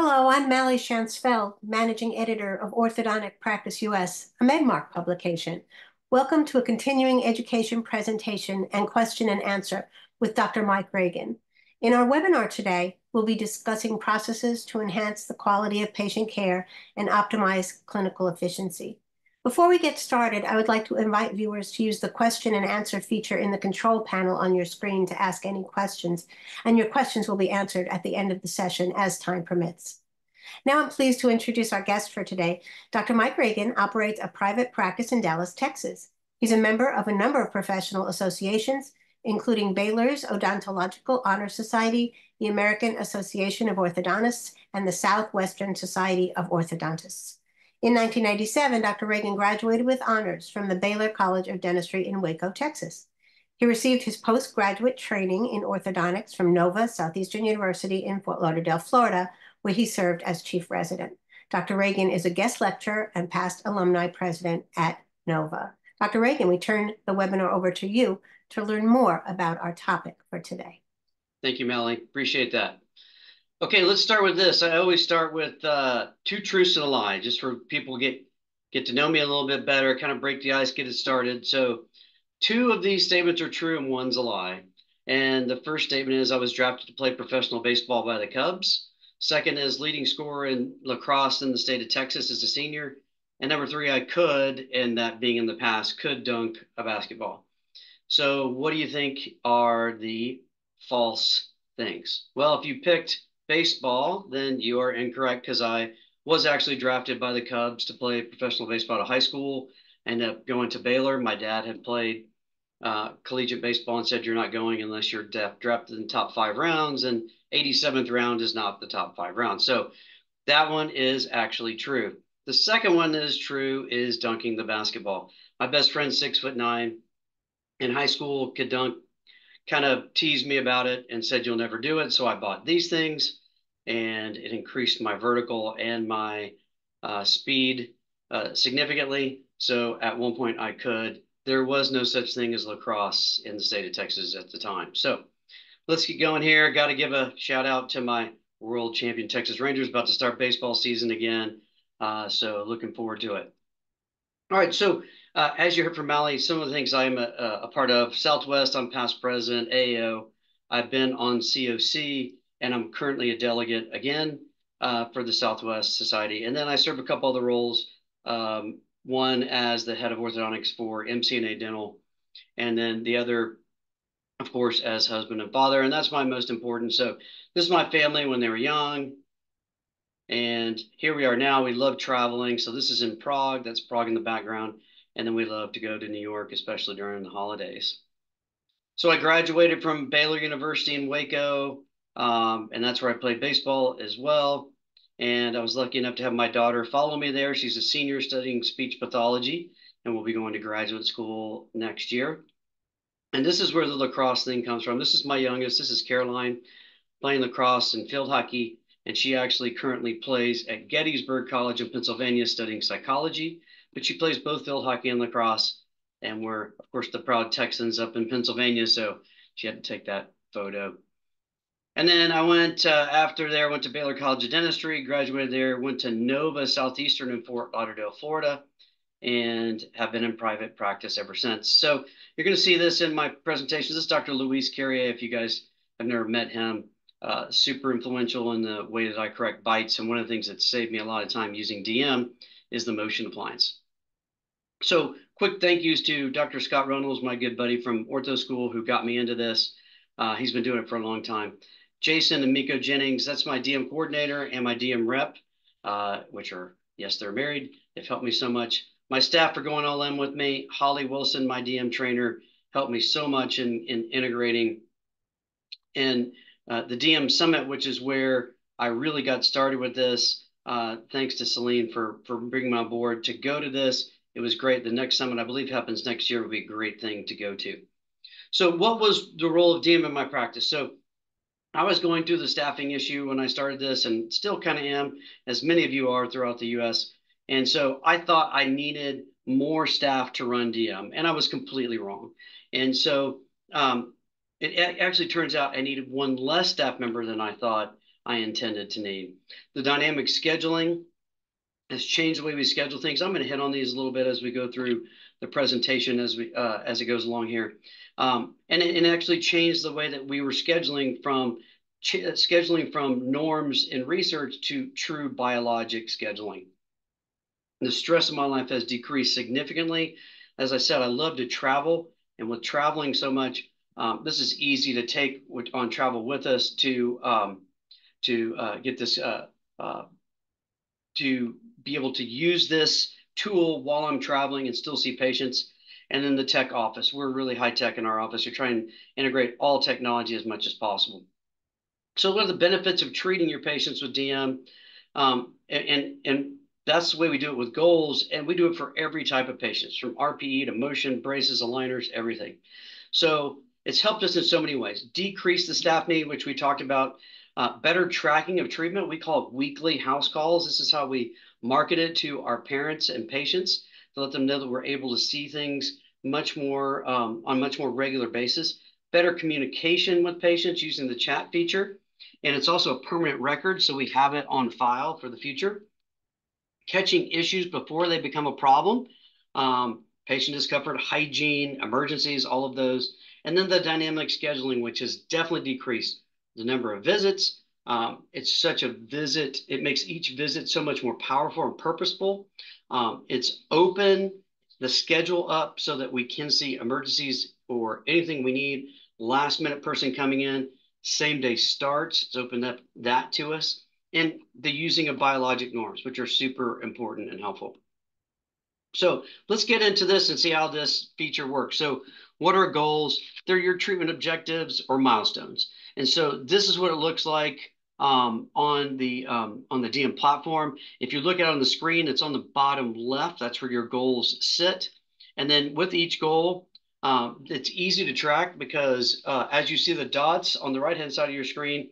Hello, I'm Mali Schantz-Feld, Managing Editor of Orthodontic Practice US, a Medmark publication. Welcome to a continuing education presentation and question and answer with Dr. Mike Ragan. In our webinar today, we'll be discussing processes to enhance the quality of patient care and optimize clinical efficiency. Before we get started, I would like to invite viewers to use the question and answer feature in the control panel on your screen to ask any questions, and your questions will be answered at the end of the session as time permits. Now I'm pleased to introduce our guest for today. Dr. Mike Ragan operates a private practice in Dallas, Texas. He's a member of a number of professional associations, including Baylor's Odontological Honor Society, the American Association of Orthodontists, and the Southwestern Society of Orthodontists. In 1997, Dr. Ragan graduated with honors from the Baylor College of Dentistry in Waco, Texas. He received his postgraduate training in orthodontics from Nova Southeastern University in Fort Lauderdale, Florida, where he served as chief resident. Dr. Ragan is a guest lecturer and past alumni president at Nova. Dr. Ragan, we turn the webinar over to you to learn more about our topic for today. Thank you, Melanie. Appreciate that. Okay, let's start with this. I always start with uh, two truths and a lie, just for people get get to know me a little bit better, kind of break the ice, get it started. So, two of these statements are true and one's a lie. And the first statement is I was drafted to play professional baseball by the Cubs. Second is leading scorer in lacrosse in the state of Texas as a senior. And number three, I could, and that being in the past, could dunk a basketball. So, what do you think are the false things? Well, if you picked baseball, then you are incorrect because I was actually drafted by the Cubs to play professional baseball at high school. Ended up going to Baylor. My dad had played uh, collegiate baseball and said you're not going unless you're drafted in the top five rounds, and 87th round is not the top five rounds. So that one is actually true. The second one that is true is dunking the basketball. My best friend, six foot nine, in high school, could dunk kind of teased me about it and said you'll never do it. So I bought these things and it increased my vertical and my uh, speed uh, significantly. So at one point I could. There was no such thing as lacrosse in the state of Texas at the time. So let's get going here. Got to give a shout out to my world champion Texas Rangers about to start baseball season again. Uh, so looking forward to it. All right, so uh, as you heard from Mali, some of the things I'm a, a, part of Southwest, I'm past president, AO. I've been on COC, and I'm currently a delegate again uh, for the Southwest Society. And then I serve a couple other roles. Um, one as the head of orthodontics for MCNA Dental, and then the other, of course, as husband and father. And that's my most important. So this is my family when they were young. And here we are now. We love traveling. So this is in Prague. That's Prague in the background. And then we love to go to New York, especially during the holidays. So I graduated from Baylor University in Waco, um, and that's where I played baseball as well. And I was lucky enough to have my daughter follow me there. She's a senior studying speech pathology and will be going to graduate school next year. And this is where the lacrosse thing comes from. This is my youngest. This is Caroline playing lacrosse and field hockey and she actually currently plays at Gettysburg College in Pennsylvania studying psychology, but she plays both field hockey and lacrosse. And we're, of course, the proud Texans up in Pennsylvania, so she had to take that photo. And then I went uh, after there, went to Baylor College of Dentistry, graduated there, went to Nova Southeastern in Fort Lauderdale, Florida, and have been in private practice ever since. So you're going to see this in my presentation. This is Dr. Luis Carriere, if you guys have never met him uh, super influential in the way that I correct bites. And one of the things that saved me a lot of time using DM is the motion appliance. So quick thank yous to Dr. Scott Reynolds, my good buddy from Ortho School, who got me into this. Uh, he's been doing it for a long time. Jason and Miko Jennings, that's my DM coordinator and my DM rep, uh, which are, yes, they're married. They've helped me so much. My staff are going all in with me. Holly Wilson, my DM trainer, helped me so much in, in integrating. And uh, the DM Summit, which is where I really got started with this. Uh, thanks to Celine for for bringing on board to go to this. It was great. The next summit, I believe, happens next year. Would be a great thing to go to. So, what was the role of DM in my practice? So, I was going through the staffing issue when I started this, and still kind of am, as many of you are throughout the U.S. And so, I thought I needed more staff to run DM, and I was completely wrong. And so, um, it actually turns out I needed one less staff member than I thought I intended to need. The dynamic scheduling has changed the way we schedule things. I'm going to hit on these a little bit as we go through the presentation as we uh, as it goes along here, um, and it, it, actually changed the way that we were scheduling from scheduling from norms and research to true biologic scheduling. The stress of my life has decreased significantly. As I said, I love to travel, and with traveling so much, um, this is easy to take on travel with us to um, to uh, get this uh, uh, to be able to use this tool while I'm traveling and still see patients. And then the tech office, we're really high tech in our office. We're trying to integrate all technology as much as possible. So, what are the benefits of treating your patients with DM? Um, and, and, and that's the way we do it with goals. And we do it for every type of patients from RPE to motion, braces, aligners, everything. So, it's helped us in so many ways. Decrease the staff need, which we talked about. Uh, better tracking of treatment. We call it weekly house calls. This is how we market it to our parents and patients to let them know that we're able to see things much more um, on much more regular basis. Better communication with patients using the chat feature. And it's also a permanent record, so we have it on file for the future. Catching issues before they become a problem. Um, patient discomfort, hygiene, emergencies, all of those. And then the dynamic scheduling, which has definitely decreased the number of visits, um, it's such a visit. It makes each visit so much more powerful and purposeful. Um, it's open the schedule up so that we can see emergencies or anything we need. Last minute person coming in, same day starts. It's opened up that to us. And the using of biologic norms, which are super important and helpful. So let's get into this and see how this feature works. So what are goals? They're your treatment objectives or milestones. And so this is what it looks like um, on the um, on the DM platform. If you look at it on the screen, it's on the bottom left. That's where your goals sit. And then with each goal, um, it's easy to track because uh, as you see the dots on the right hand side of your screen,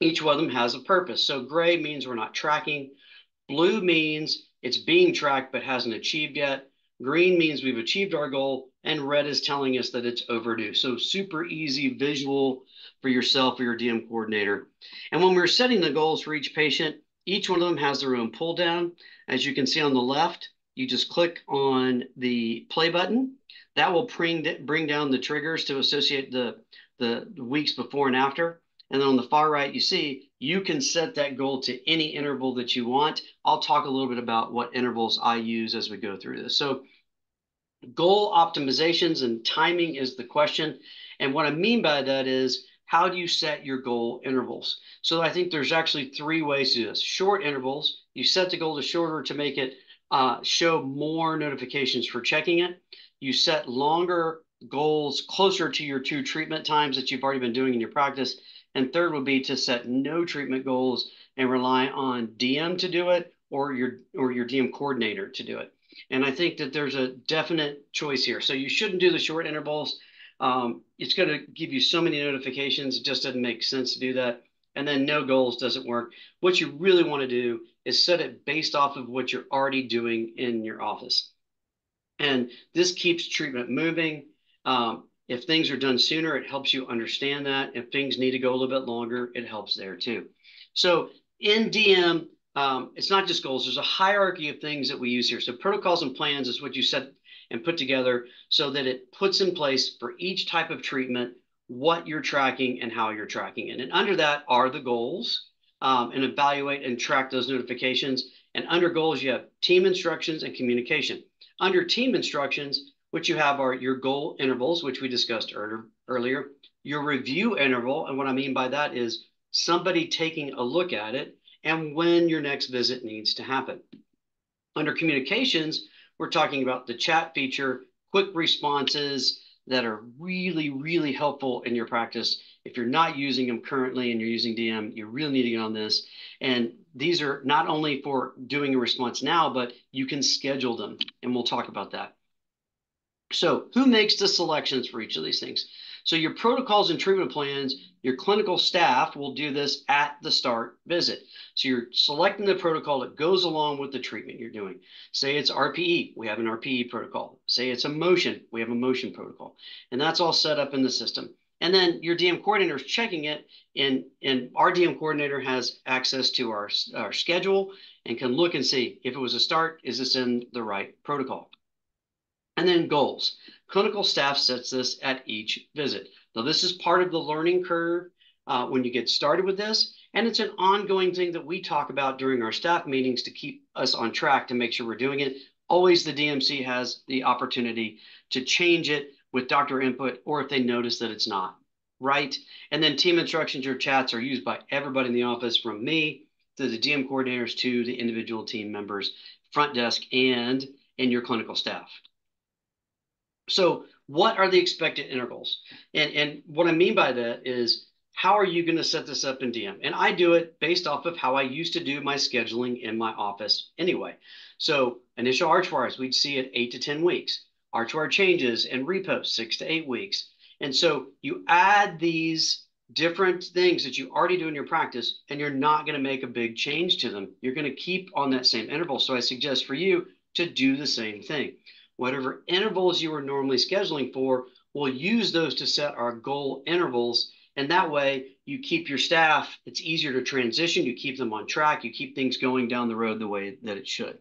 each one of them has a purpose. So gray means we're not tracking. Blue means it's being tracked but hasn't achieved yet. Green means we've achieved our goal, and red is telling us that it's overdue. So super easy visual for yourself or your DM coordinator. And when we're setting the goals for each patient, each one of them has their own pull down. As you can see on the left, you just click on the play button. That will bring, bring down the triggers to associate the, the weeks before and after. And then on the far right, you see you can set that goal to any interval that you want. I'll talk a little bit about what intervals I use as we go through this. So goal optimizations and timing is the question. And what I mean by that is how do you set your goal intervals? So I think there's actually three ways to do this. Short intervals, you set the goal to shorter to make it uh, show more notifications for checking it. You set longer goals closer to your two treatment times that you've already been doing in your practice. And third would be to set no treatment goals and rely on DM to do it or your or your DM coordinator to do it. And I think that there's a definite choice here. So you shouldn't do the short intervals. Um, it's going to give you so many notifications. It just doesn't make sense to do that. And then no goals doesn't work. What you really want to do is set it based off of what you're already doing in your office. And this keeps treatment moving. Um, if things are done sooner, it helps you understand that. If things need to go a little bit longer, it helps there too. So in DM, um, it's not just goals. There's a hierarchy of things that we use here. So protocols and plans is what you set and put together so that it puts in place for each type of treatment what you're tracking and how you're tracking it. And under that are the goals um, and evaluate and track those notifications. And under goals, you have team instructions and communication. Under team instructions, what you have are your goal intervals, which we discussed earlier, your review interval. And what I mean by that is somebody taking a look at it and when your next visit needs to happen. Under communications, we're talking about the chat feature, quick responses that are really, really helpful in your practice. If you're not using them currently and you're using DM, you really need to get on this. And these are not only for doing a response now, but you can schedule them. And we'll talk about that. So who makes the selections for each of these things? So your protocols and treatment plans, your clinical staff will do this at the start visit. So you're selecting the protocol that goes along with the treatment you're doing. Say it's RPE, we have an RPE protocol. Say it's a motion, we have a motion protocol. And that's all set up in the system. And then your DM coordinator is checking it, and, and our DM coordinator has access to our, our schedule and can look and see if it was a start, is this in the right protocol? And then goals. Clinical staff sets this at each visit. Now, this is part of the learning curve uh, when you get started with this, and it's an ongoing thing that we talk about during our staff meetings to keep us on track to make sure we're doing it. Always the DMC has the opportunity to change it with doctor input or if they notice that it's not right. And then team instructions or chats are used by everybody in the office from me to the DM coordinators to the individual team members, front desk, and in your clinical staff. So what are the expected intervals? And, and what I mean by that is how are you going to set this up in DM? And I do it based off of how I used to do my scheduling in my office anyway. So initial archwires, we'd see it eight to 10 weeks. Archwire changes and reposts, six to eight weeks. And so you add these different things that you already do in your practice, and you're not going to make a big change to them. You're going to keep on that same interval. So I suggest for you to do the same thing. Whatever intervals you are normally scheduling for, we'll use those to set our goal intervals and that way you keep your staff, it's easier to transition, you keep them on track, you keep things going down the road the way that it should.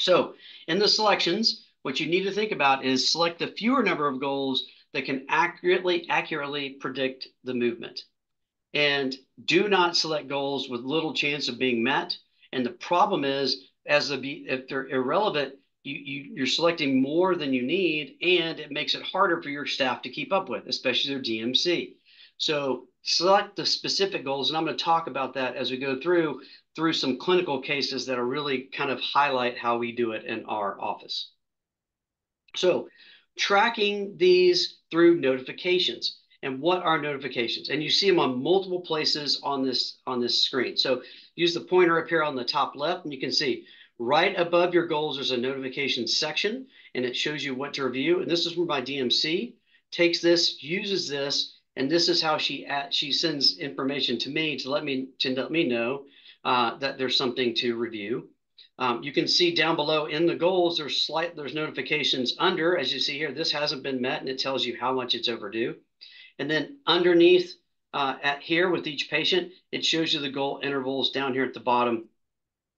So in the selections, what you need to think about is select the fewer number of goals that can accurately, accurately predict the movement. And do not select goals with little chance of being met. And the problem is, as the if they're irrelevant, you, you you're selecting more than you need and it makes it harder for your staff to keep up with especially their dmc so select the specific goals and i'm going to talk about that as we go through through some clinical cases that are really kind of highlight how we do it in our office. So tracking these through notifications and what are notifications? And you see them on multiple places on this on this screen. So use the pointer up here on the top left and you can see Right above your goals, there's a notification section, and it shows you what to review. And this is where my DMC takes this, uses this, and this is how she at, she sends information to me to let me to let me know uh, that there's something to review. Um, you can see down below in the goals, there's slight there's notifications under, as you see here, this hasn't been met, and it tells you how much it's overdue. And then underneath uh, at here with each patient, it shows you the goal intervals down here at the bottom.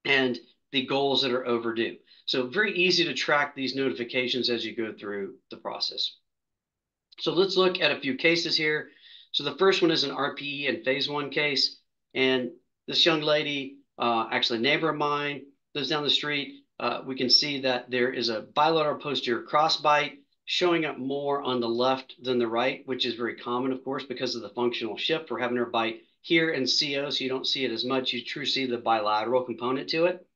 And the goals that are overdue. So very easy to track these notifications as you go through the process. So let's look at a few cases here. So the first one is an RPE and phase one case. And this young lady, uh, actually a neighbor of mine, lives down the street. Uh, we can see that there is a bilateral posterior crossbite showing up more on the left than the right, which is very common, of course, because of the functional shift. We're having her bite here in CO, so you don't see it as much. You truly see the bilateral component to it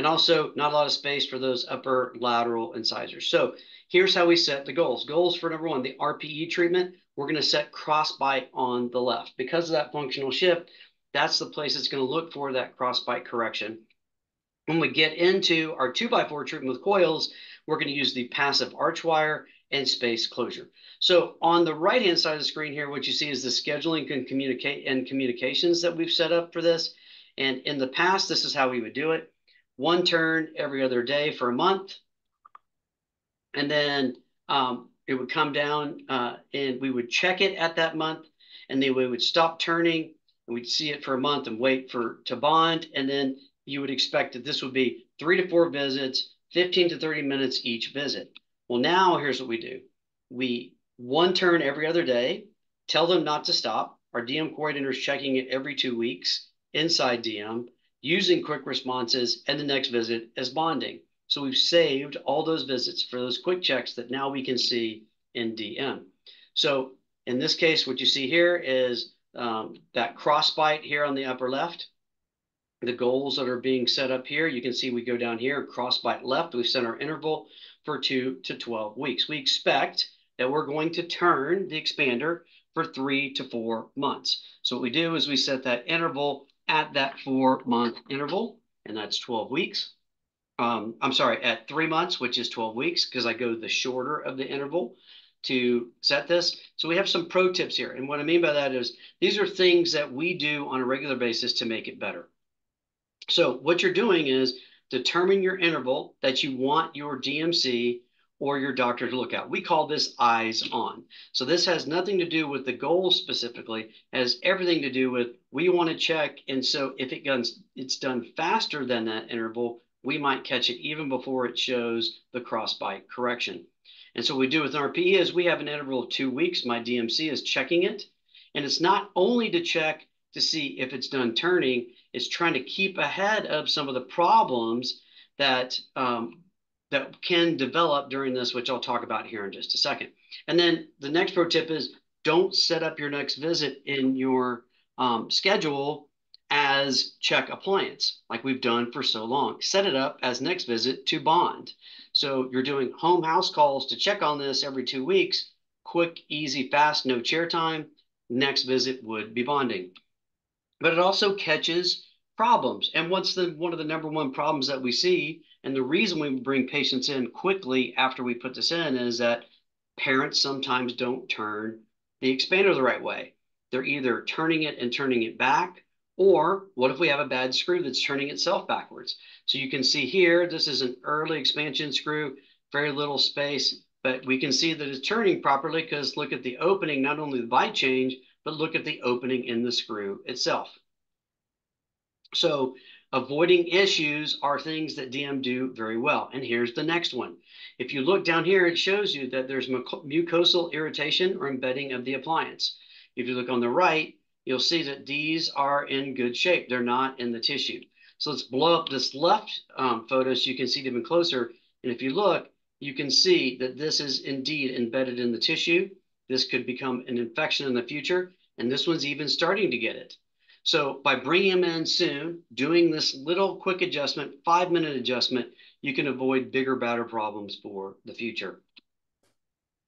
and also not a lot of space for those upper lateral incisors. So here's how we set the goals. Goals for number one, the RPE treatment, we're going to set crossbite on the left. Because of that functional shift, that's the place it's going to look for that crossbite correction. When we get into our 2x4 treatment with coils, we're going to use the passive arch wire and space closure. So on the right-hand side of the screen here, what you see is the scheduling and communicate and communications that we've set up for this. And in the past, this is how we would do it one turn every other day for a month. And then um, it would come down uh, and we would check it at that month and then we would stop turning and we'd see it for a month and wait for to bond. And then you would expect that this would be three to four visits, 15 to 30 minutes each visit. Well, now here's what we do. We one turn every other day, tell them not to stop. Our DM coordinator is checking it every two weeks inside DM using quick responses and the next visit as bonding. So we've saved all those visits for those quick checks that now we can see in DM. So in this case, what you see here is um, that crossbite here on the upper left. The goals that are being set up here, you can see we go down here, crossbite left, we've set our interval for two to 12 weeks. We expect that we're going to turn the expander for three to four months. So what we do is we set that interval at that four month interval, and that's 12 weeks. Um, I'm sorry, at three months, which is 12 weeks, because I go the shorter of the interval to set this. So we have some pro tips here. And what I mean by that is these are things that we do on a regular basis to make it better. So what you're doing is determine your interval that you want your DMC or your doctor to look at. We call this eyes on. So this has nothing to do with the goal specifically, has everything to do with we want to check. And so if it guns, it's done faster than that interval, we might catch it even before it shows the crossbite correction. And so what we do with RPE is we have an interval of two weeks. My DMC is checking it. And it's not only to check to see if it's done turning, it's trying to keep ahead of some of the problems that um, that can develop during this, which I'll talk about here in just a second. And then the next pro tip is don't set up your next visit in your um, schedule as check appliance, like we've done for so long. Set it up as next visit to bond. So you're doing home house calls to check on this every two weeks. Quick, easy, fast, no chair time. Next visit would be bonding. But it also catches problems. And what's the one of the number one problems that we see and the reason we bring patients in quickly after we put this in is that parents sometimes don't turn the expander the right way. They're either turning it and turning it back, or what if we have a bad screw that's turning itself backwards? So you can see here, this is an early expansion screw, very little space, but we can see that it's turning properly because look at the opening, not only the bite change, but look at the opening in the screw itself. So Avoiding issues are things that DM do very well. And here's the next one. If you look down here, it shows you that there's mucosal irritation or embedding of the appliance. If you look on the right, you'll see that these are in good shape. They're not in the tissue. So let's blow up this left um, photo so you can see it even closer. And if you look, you can see that this is indeed embedded in the tissue. This could become an infection in the future. And this one's even starting to get it. So by bringing them in soon, doing this little quick adjustment, five minute adjustment, you can avoid bigger, badder problems for the future.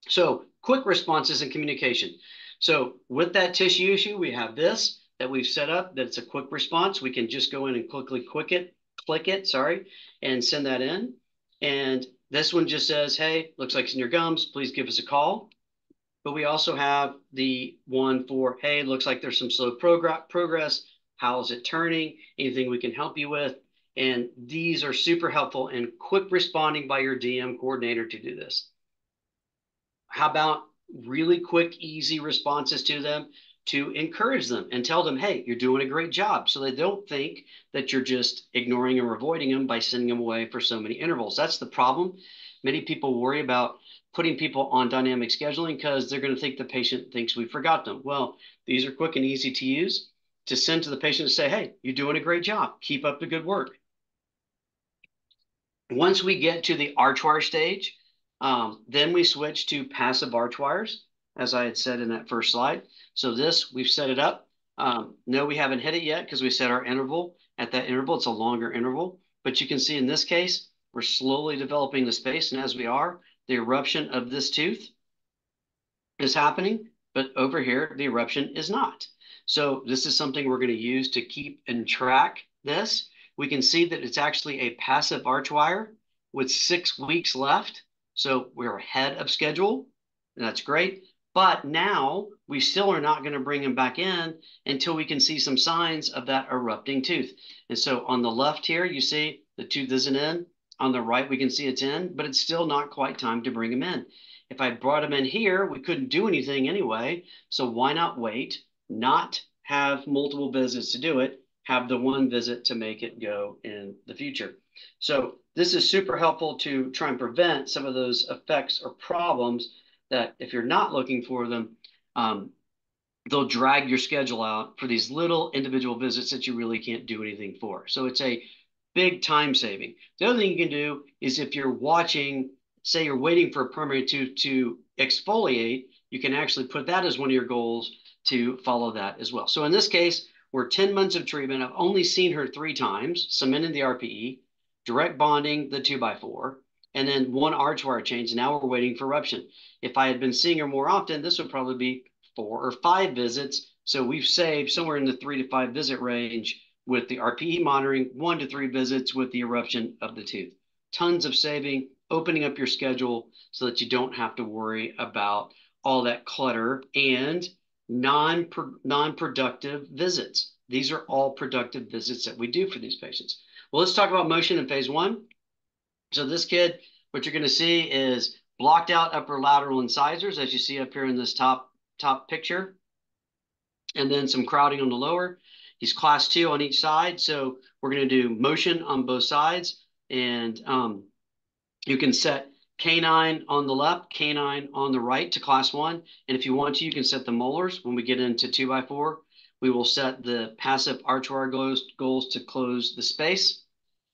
So quick responses and communication. So with that tissue issue, we have this that we've set up that's a quick response. We can just go in and quickly click it, click it, sorry, and send that in. And this one just says, hey, looks like it's in your gums. Please give us a call but we also have the one for, hey, looks like there's some slow progr progress. How is it turning? Anything we can help you with? And these are super helpful and quick responding by your DM coordinator to do this. How about really quick, easy responses to them to encourage them and tell them, hey, you're doing a great job. So they don't think that you're just ignoring or avoiding them by sending them away for so many intervals. That's the problem. Many people worry about putting people on dynamic scheduling because they're going to think the patient thinks we forgot them. Well, these are quick and easy to use to send to the patient to say, hey, you're doing a great job. Keep up the good work. Once we get to the arch wire stage, um, then we switch to passive arch wires, as I had said in that first slide. So this, we've set it up. Um, no, we haven't hit it yet because we set our interval at that interval. It's a longer interval. But you can see in this case, we're slowly developing the space. And as we are, the eruption of this tooth is happening, but over here, the eruption is not. So this is something we're going to use to keep and track this. We can see that it's actually a passive arch wire with six weeks left. So we're ahead of schedule, and that's great. But now we still are not going to bring him back in until we can see some signs of that erupting tooth. And so on the left here, you see the tooth isn't in. On the right, we can see it's in, but it's still not quite time to bring him in. If I brought him in here, we couldn't do anything anyway. So why not wait, not have multiple visits to do it, have the one visit to make it go in the future. So this is super helpful to try and prevent some of those effects or problems that if you're not looking for them, um, they'll drag your schedule out for these little individual visits that you really can't do anything for. So it's a big time saving. The other thing you can do is if you're watching, say you're waiting for a permanent to to exfoliate, you can actually put that as one of your goals to follow that as well. So in this case, we're 10 months of treatment. I've only seen her three times, cementing the RPE, direct bonding the two by four, and then one arch wire change. Now we're waiting for eruption. If I had been seeing her more often, this would probably be four or five visits. So we've saved somewhere in the three to five visit range with the RPE monitoring, one to three visits with the eruption of the tooth. Tons of saving, opening up your schedule so that you don't have to worry about all that clutter and non non-productive visits. These are all productive visits that we do for these patients. Well, let's talk about motion in phase one. So this kid, what you're going to see is blocked out upper lateral incisors, as you see up here in this top, top picture, and then some crowding on the lower. He's class two on each side, so we're going to do motion on both sides, and um, you can set canine on the left, canine on the right to class one. And if you want to, you can set the molars. When we get into two by four, we will set the passive archwire goals, goals to close the space.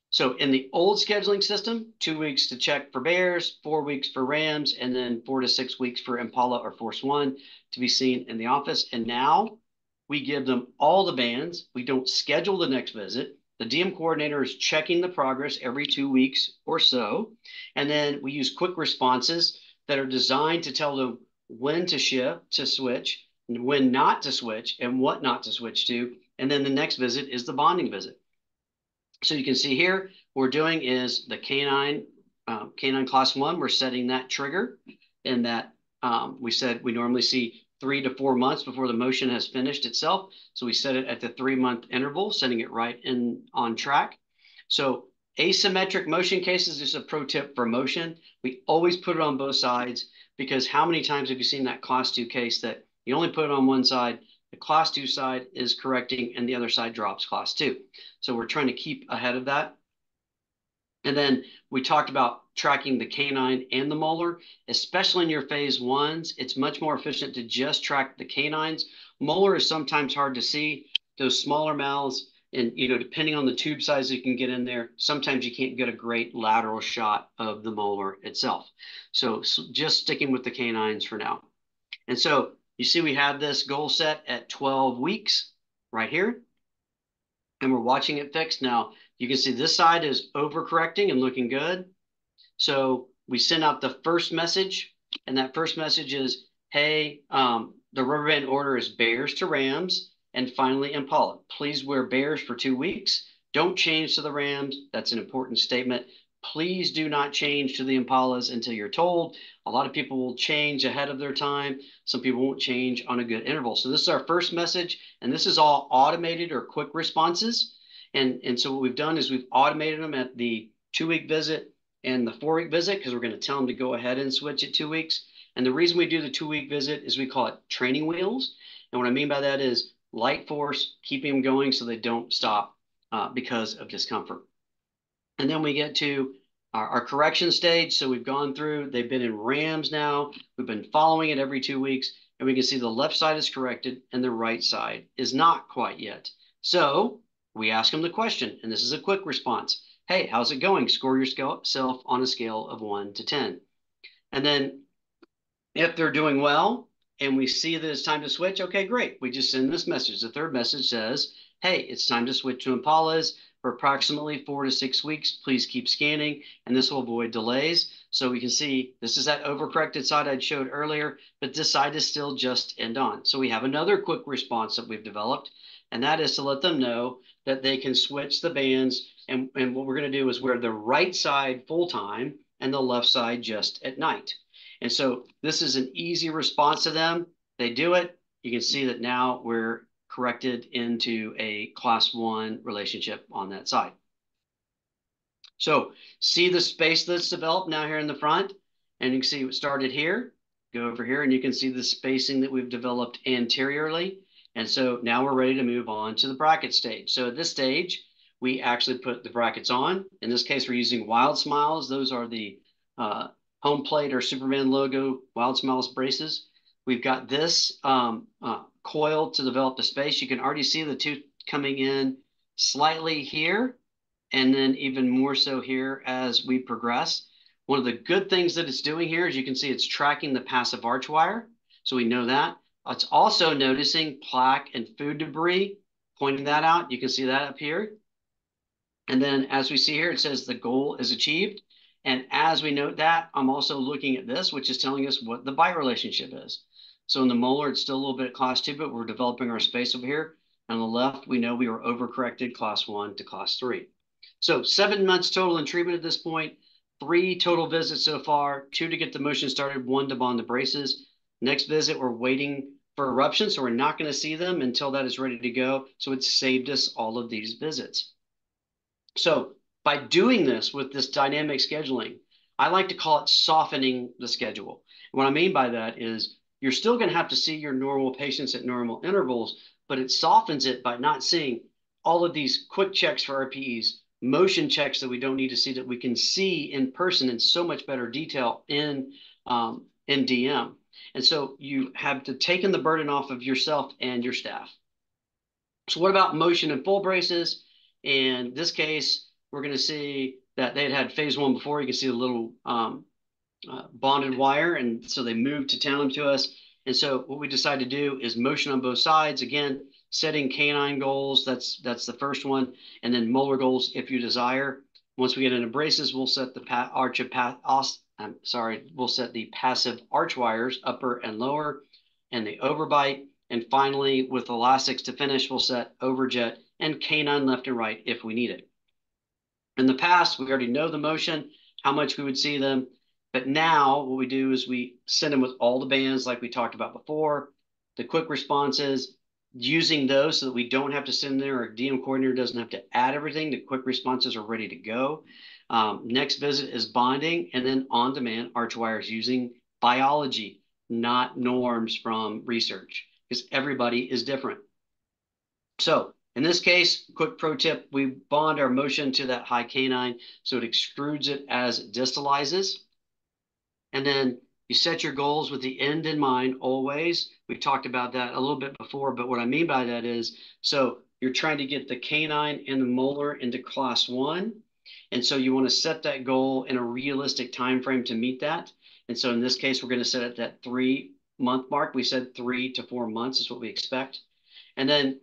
So in the old scheduling system, two weeks to check for bears, four weeks for rams, and then four to six weeks for Impala or Force One to be seen in the office. And now we give them all the bands. We don't schedule the next visit. The DM coordinator is checking the progress every two weeks or so. And then we use quick responses that are designed to tell them when to shift, to switch, when not to switch, and what not to switch to. And then the next visit is the bonding visit. So you can see here, what we're doing is the canine, uh, canine class one, we're setting that trigger and that um, we said we normally see three to four months before the motion has finished itself. So we set it at the three month interval, setting it right in on track. So asymmetric motion cases is a pro tip for motion. We always put it on both sides because how many times have you seen that class two case that you only put it on one side, the class two side is correcting and the other side drops class two. So we're trying to keep ahead of that. And then we talked about tracking the canine and the molar, especially in your phase ones. It's much more efficient to just track the canines. Molar is sometimes hard to see. Those smaller mouths, and you know, depending on the tube size you can get in there, sometimes you can't get a great lateral shot of the molar itself. So, so just sticking with the canines for now. And so you see we have this goal set at 12 weeks right here. And we're watching it fixed. Now, you can see this side is overcorrecting and looking good. So we send out the first message, and that first message is, hey, um, the rubber band order is bears to rams, and finally Impala. Please wear bears for two weeks. Don't change to the rams. That's an important statement. Please do not change to the Impalas until you're told. A lot of people will change ahead of their time. Some people won't change on a good interval. So this is our first message, and this is all automated or quick responses. And, and so what we've done is we've automated them at the two-week visit and the four-week visit because we're going to tell them to go ahead and switch at two weeks. And the reason we do the two-week visit is we call it training wheels. And what I mean by that is light force, keeping them going so they don't stop uh, because of discomfort. And then we get to our, our, correction stage. So we've gone through, they've been in RAMs now. We've been following it every two weeks. And we can see the left side is corrected and the right side is not quite yet. So we ask them the question, and this is a quick response. Hey, how's it going? Score yourself on a scale of one to 10. And then if they're doing well and we see that it's time to switch, okay, great. We just send this message. The third message says, hey, it's time to switch to Impalas for approximately four to six weeks. Please keep scanning, and this will avoid delays. So we can see this is that overcorrected side I showed earlier, but this side is still just end on. So we have another quick response that we've developed, and that is to let them know that they can switch the bands. And, and what we're going to do is wear the right side full time and the left side just at night. And so this is an easy response to them. They do it. You can see that now we're corrected into a class one relationship on that side. So see the space that's developed now here in the front, and you can see it started here, go over here, and you can see the spacing that we've developed anteriorly. And so now we're ready to move on to the bracket stage. So at this stage, we actually put the brackets on. In this case, we're using Wild Smiles. Those are the uh, home plate or Superman logo Wild Smiles braces. We've got this um, uh, coil to develop the space. You can already see the two coming in slightly here and then even more so here as we progress. One of the good things that it's doing here is you can see it's tracking the passive arch wire. So we know that. It's also noticing plaque and food debris, pointing that out. You can see that up here. And then as we see here, it says the goal is achieved. And as we note that, I'm also looking at this, which is telling us what the bite relationship is. So in the molar, it's still a little bit class two, but we're developing our space over here. On the left, we know we were overcorrected class one to class three. So seven months total in treatment at this point, three total visits so far, two to get the motion started, one to bond the braces. Next visit, we're waiting for eruption, so we're not going to see them until that is ready to go. So it's saved us all of these visits. So by doing this with this dynamic scheduling, I like to call it softening the schedule. What I mean by that is you're still going to have to see your normal patients at normal intervals, but it softens it by not seeing all of these quick checks for RPEs, motion checks that we don't need to see that we can see in person in so much better detail in um, in DM. And so you have to taken the burden off of yourself and your staff. So what about motion and full braces? In this case, we're going to see that they had had phase one before. You can see a little um, uh, bonded wire, and so they moved to tandem to us. And so what we decided to do is motion on both sides. Again, setting canine goals. That's that's the first one, and then molar goals if you desire. Once we get into braces, we'll set the arch of path. I'm sorry, we'll set the passive arch wires upper and lower, and the overbite. And finally, with elastics to finish, we'll set overjet and canine left and right if we need it. In the past, we already know the motion, how much we would see them. But now what we do is we send them with all the bands like we talked about before, the quick responses, using those so that we don't have to send there, our DM coordinator doesn't have to add everything. The quick responses are ready to go. Um, next visit is bonding and then on-demand arch wires using biology, not norms from research because everybody is different. So in this case, quick pro tip, we bond our motion to that high canine so it extrudes it as it distalizes. And then you set your goals with the end in mind always. We talked about that a little bit before, but what I mean by that is, so you're trying to get the canine and the molar into class one. And so you want to set that goal in a realistic time frame to meet that. And so in this case, we're going to set it at that three month mark. We said three to four months is what we expect. And then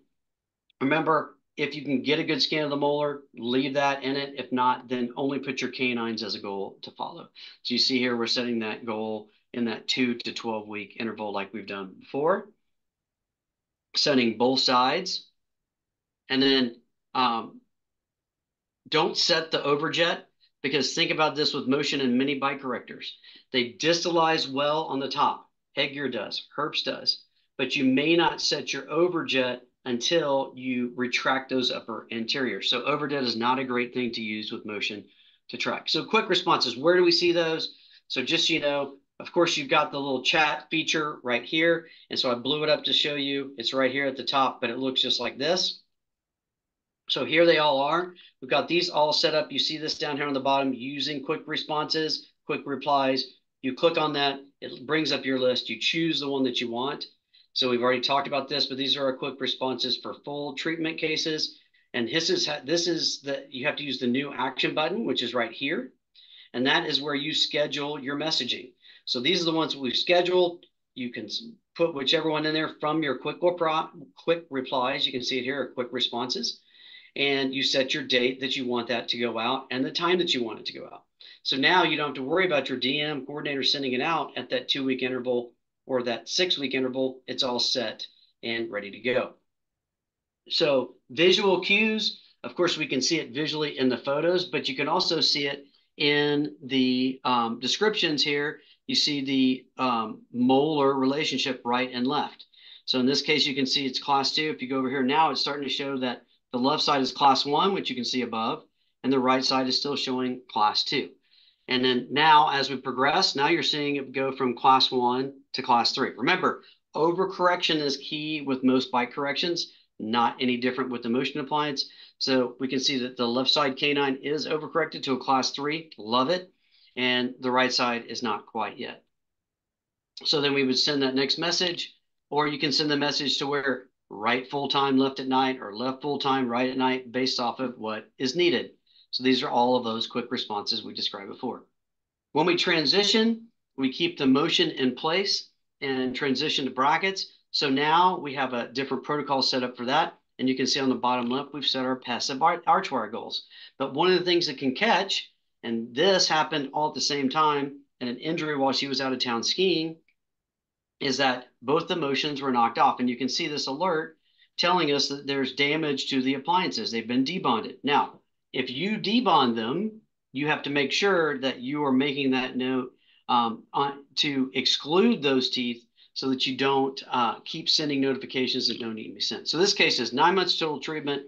remember, if you can get a good scan of the molar, leave that in it. If not, then only put your canines as a goal to follow. So you see here, we're setting that goal in that two to 12 week interval like we've done before. Setting both sides. And then um, don't set the overjet because think about this with motion and mini bite correctors. They distalize well on the top. Headgear does, Herbst does, but you may not set your overjet until you retract those upper anteriors. So overjet is not a great thing to use with motion to track. So quick responses, where do we see those? So just so you know, of course, you've got the little chat feature right here. And so I blew it up to show you. It's right here at the top, but it looks just like this. So here they all are. We've got these all set up. You see this down here on the bottom using quick responses, quick replies. You click on that, it brings up your list. You choose the one that you want. So we've already talked about this, but these are our quick responses for full treatment cases. And this is this is the you have to use the new action button, which is right here. And that is where you schedule your messaging. So these are the ones we've scheduled. You can put whichever one in there from your quick, quick replies. You can see it here, quick responses. And you set your date that you want that to go out and the time that you want it to go out. So now you don't have to worry about your DM coordinator sending it out at that two week interval or that six week interval. It's all set and ready to go. So visual cues, of course, we can see it visually in the photos, but you can also see it in the um, descriptions here you see the um, molar relationship right and left. So in this case, you can see it's class two. If you go over here now, it's starting to show that the left side is class one, which you can see above, and the right side is still showing class two. And then now, as we progress, now you're seeing it go from class one to class three. Remember, overcorrection is key with most bite corrections, not any different with the motion appliance. So we can see that the left side canine is overcorrected to a class three. Love it and the right side is not quite yet. So then we would send that next message, or you can send the message to where right full time, left at night, or left full time, right at night, based off of what is needed. So these are all of those quick responses we described before. When we transition, we keep the motion in place and transition to brackets. So now we have a different protocol set up for that. And you can see on the bottom left, we've set our passive arch wire goals. But one of the things that can catch and this happened all at the same time, and an injury while she was out of town skiing, is that both the motions were knocked off. And you can see this alert telling us that there's damage to the appliances. They've been debonded. Now, if you debond them, you have to make sure that you are making that note um, on, to exclude those teeth so that you don't uh, keep sending notifications that don't need to be sent. So this case is nine months total treatment,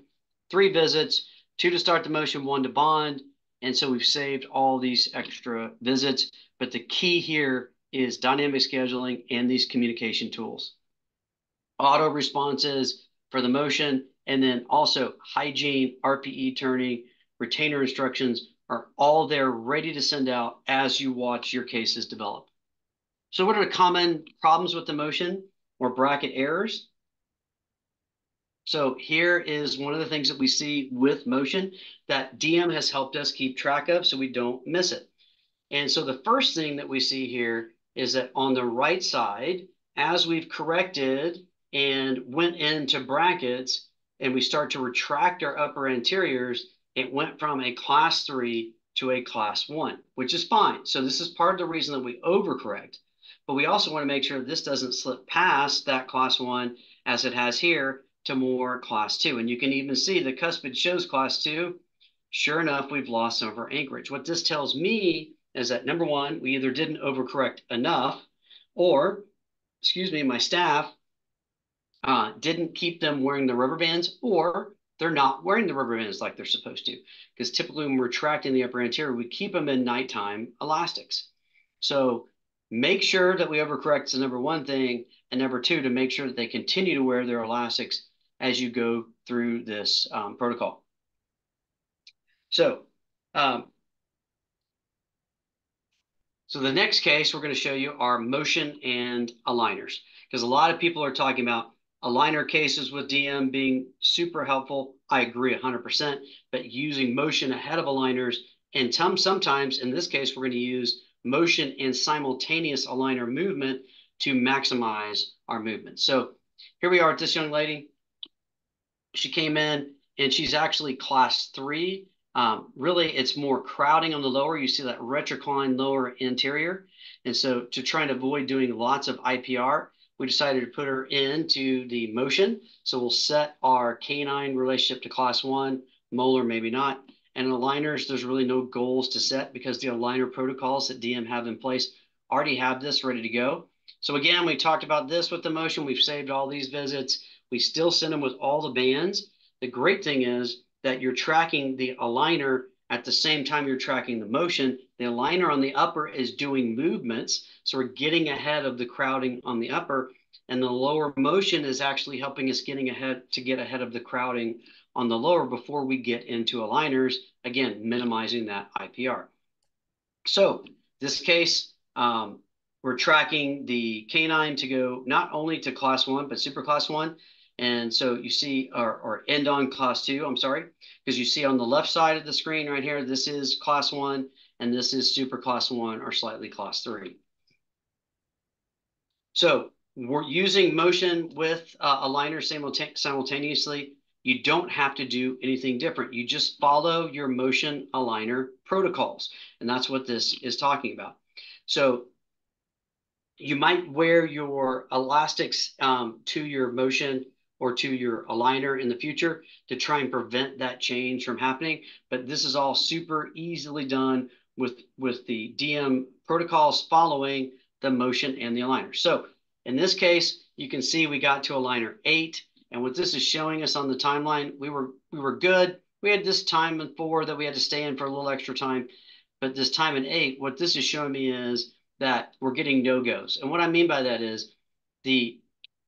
three visits, two to start the motion, one to bond. And so we've saved all these extra visits. But the key here is dynamic scheduling and these communication tools. Auto responses for the motion, and then also hygiene, RPE turning, retainer instructions are all there ready to send out as you watch your cases develop. So what are the common problems with the motion or bracket errors? So here is one of the things that we see with motion that DM has helped us keep track of so we don't miss it. And so the first thing that we see here is that on the right side, as we've corrected and went into brackets and we start to retract our upper anteriors, it went from a class three to a class one, which is fine. So this is part of the reason that we overcorrect. But we also want to make sure this doesn't slip past that class one as it has here to more class two. And you can even see the cuspid shows class two. Sure enough, we've lost some of our anchorage. What this tells me is that number one, we either didn't overcorrect enough or, excuse me, my staff uh, didn't keep them wearing the rubber bands or they're not wearing the rubber bands like they're supposed to. Because typically when we're tracking the upper anterior, we keep them in nighttime elastics. So make sure that we overcorrect is number one thing. And number two, to make sure that they continue to wear their elastics as you go through this um, protocol. So, um, so the next case we're going to show you are motion and aligners because a lot of people are talking about aligner cases with DM being super helpful. I agree 100%, but using motion ahead of aligners and some, sometimes in this case, we're going to use motion and simultaneous aligner movement to maximize our movement. So here we are at this young lady. She came in and she's actually class three. Um, really, it's more crowding on the lower. You see that retrocline lower anterior. And so to try and avoid doing lots of IPR, we decided to put her into the motion. So we'll set our canine relationship to class one, molar maybe not. And aligners, there's really no goals to set because the aligner protocols that DM have in place already have this ready to go. So again, we talked about this with the motion. We've saved all these visits. We still send them with all the bands. The great thing is that you're tracking the aligner at the same time you're tracking the motion. The aligner on the upper is doing movements. So we're getting ahead of the crowding on the upper. And the lower motion is actually helping us getting ahead to get ahead of the crowding on the lower before we get into aligners, again, minimizing that IPR. So this case, um, we're tracking the canine to go not only to class one, but super class one. And so you see, or, or end on class two, I'm sorry, because you see on the left side of the screen right here, this is class one, and this is super class one or slightly class three. So we're using motion with uh, aligner simultaneously. You don't have to do anything different. You just follow your motion aligner protocols. And that's what this is talking about. So you might wear your elastics um, to your motion or to your aligner in the future to try and prevent that change from happening. But this is all super easily done with, with the DM protocols following the motion and the aligner. So in this case, you can see we got to aligner eight. And what this is showing us on the timeline, we were we were good. We had this time in four that we had to stay in for a little extra time. But this time in eight, what this is showing me is that we're getting no-goes. And what I mean by that is the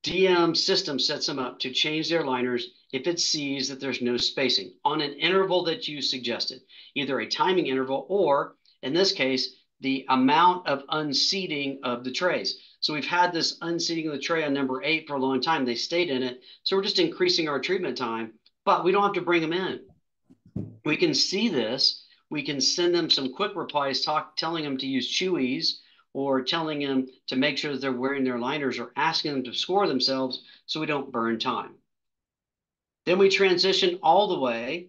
DM system sets them up to change their liners if it sees that there's no spacing on an interval that you suggested, either a timing interval or, in this case, the amount of unseating of the trays. So we've had this unseating of the tray on number eight for a long time. They stayed in it. So we're just increasing our treatment time, but we don't have to bring them in. We can see this. We can send them some quick replies talk, telling them to use Chewies or telling them to make sure that they're wearing their liners or asking them to score themselves so we don't burn time. Then we transition all the way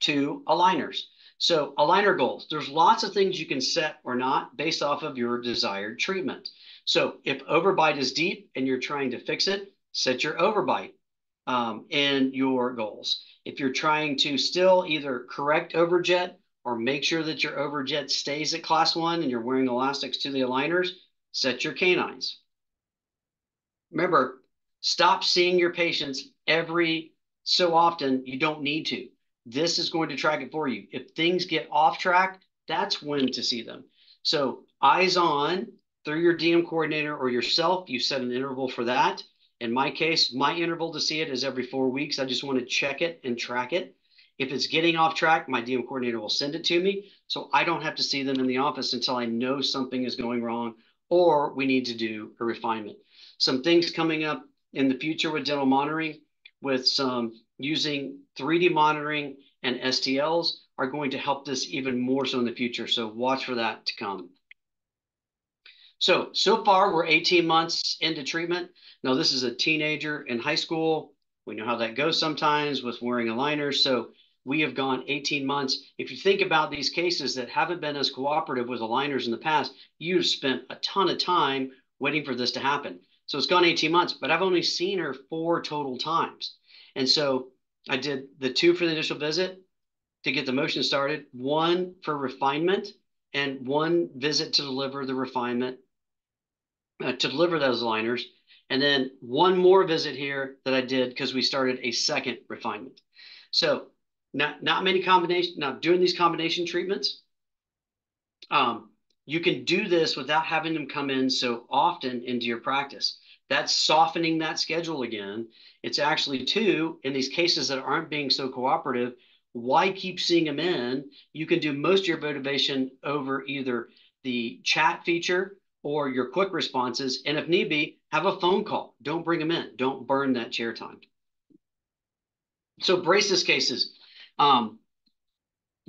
to aligners. So aligner goals, there's lots of things you can set or not based off of your desired treatment. So if overbite is deep and you're trying to fix it, set your overbite um, in your goals. If you're trying to still either correct overjet or make sure that your overjet stays at class one and you're wearing elastics to the aligners, set your canines. Remember, stop seeing your patients every so often. You don't need to. This is going to track it for you. If things get off track, that's when to see them. So eyes on through your DM coordinator or yourself, you set an interval for that. In my case, my interval to see it is every four weeks. I just want to check it and track it. If it's getting off track, my DM coordinator will send it to me. So I don't have to see them in the office until I know something is going wrong or we need to do a refinement. Some things coming up in the future with dental monitoring with some using 3D monitoring and STLs are going to help this even more so in the future. So watch for that to come. So, so far we're 18 months into treatment. Now this is a teenager in high school. We know how that goes sometimes with wearing aligners. So we have gone 18 months. If you think about these cases that haven't been as cooperative with aligners in the past, you've spent a ton of time waiting for this to happen. So it's gone 18 months, but I've only seen her four total times. And so I did the two for the initial visit to get the motion started, one for refinement, and one visit to deliver the refinement, uh, to deliver those liners. And then one more visit here that I did because we started a second refinement. So not, not many combination, now doing these combination treatments, um, you can do this without having them come in so often into your practice. That's softening that schedule again. It's actually two in these cases that aren't being so cooperative. Why keep seeing them in? You can do most of your motivation over either the chat feature or your quick responses. And if need be, have a phone call. Don't bring them in. Don't burn that chair time. So braces cases, um,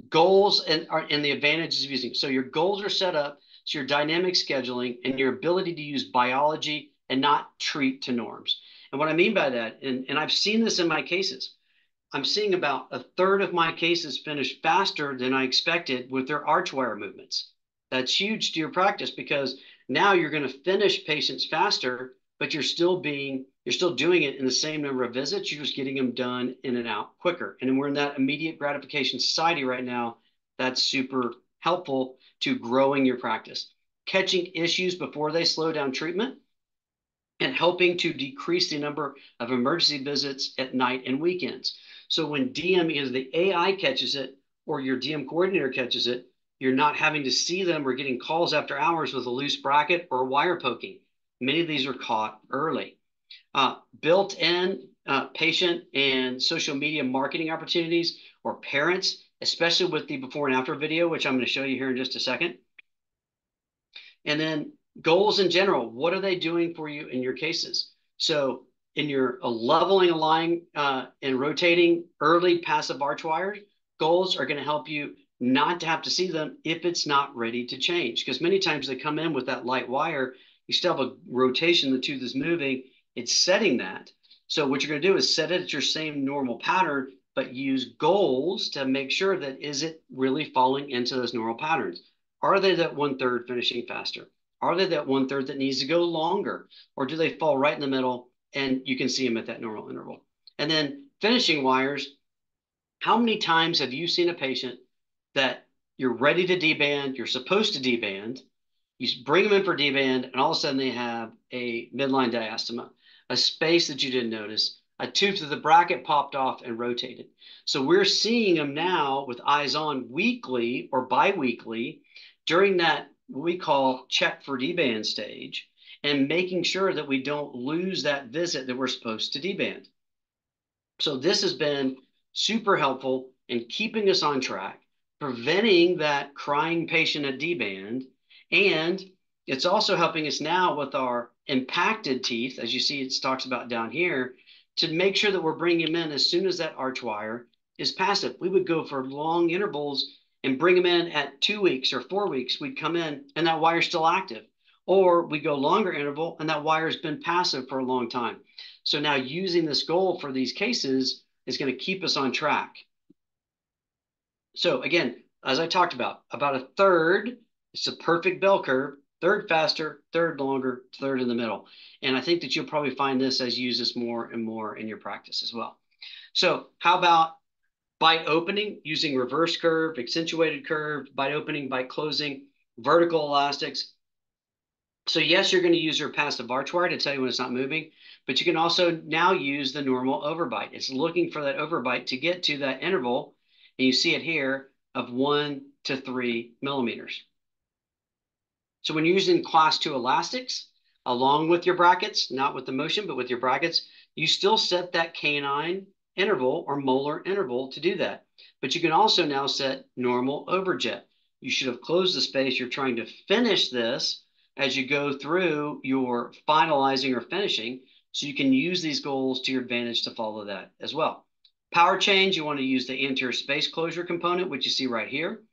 goals and, are, and the advantages of using. So your goals are set up. So your dynamic scheduling and your ability to use biology and not treat to norms. And what I mean by that, and, and I've seen this in my cases, I'm seeing about a third of my cases finish faster than I expected with their arch wire movements. That's huge to your practice because now you're going to finish patients faster, but you're still being you're still doing it in the same number of visits. You're just getting them done in and out quicker. And we're in that immediate gratification society right now. That's super helpful to growing your practice. Catching issues before they slow down treatment and helping to decrease the number of emergency visits at night and weekends. So when DM, is the AI catches it or your DM coordinator catches it, you're not having to see them or getting calls after hours with a loose bracket or wire poking. Many of these are caught early. Uh, built-in uh, patient and social media marketing opportunities or parents, especially with the before and after video, which I'm going to show you here in just a second. And then goals in general, what are they doing for you in your cases? So in your leveling, aligning, uh, and rotating early passive arch wires, goals are going to help you not to have to see them if it's not ready to change. Because many times they come in with that light wire, you still have a rotation, the tooth is moving, it's setting that. So what you're going to do is set it at your same normal pattern, but use goals to make sure that is it really falling into those normal patterns? Are they that one third finishing faster? Are they that one third that needs to go longer? Or do they fall right in the middle and you can see them at that normal interval? And then finishing wires, how many times have you seen a patient that you're ready to deband, you're supposed to deband, you bring them in for deband, and all of a sudden they have a midline diastema, a space that you didn't notice, a tooth of the bracket popped off and rotated. So we're seeing them now with eyes on weekly or biweekly during that we call check for deband stage and making sure that we don't lose that visit that we're supposed to deband. So this has been super helpful in keeping us on track preventing that crying patient at deband. And it's also helping us now with our impacted teeth, as you see it talks about down here, to make sure that we're bringing them in as soon as that arch wire is passive. We would go for long intervals and bring them in at two weeks or four weeks. We'd come in and that wire's still active. Or we go longer interval and that wire's been passive for a long time. So now using this goal for these cases is going to keep us on track. So again, as I talked about, about a third, it's a perfect bell curve, third faster, third longer, third in the middle. And I think that you'll probably find this as you use this more and more in your practice as well. So how about bite opening using reverse curve, accentuated curve, bite opening, bite closing, vertical elastics. So yes, you're going to use your passive arch to tell you when it's not moving, but you can also now use the normal overbite. It's looking for that overbite to get to that interval And you see it here of one to three millimeters. So when you're using class two elastics, along with your brackets, not with the motion, but with your brackets, you still set that canine interval or molar interval to do that. But you can also now set normal overjet. You should have closed the space. You're trying to finish this as you go through your finalizing or finishing. So you can use these goals to your advantage to follow that as well. Power chain, you want to use the anterior space closure component, which you see right here.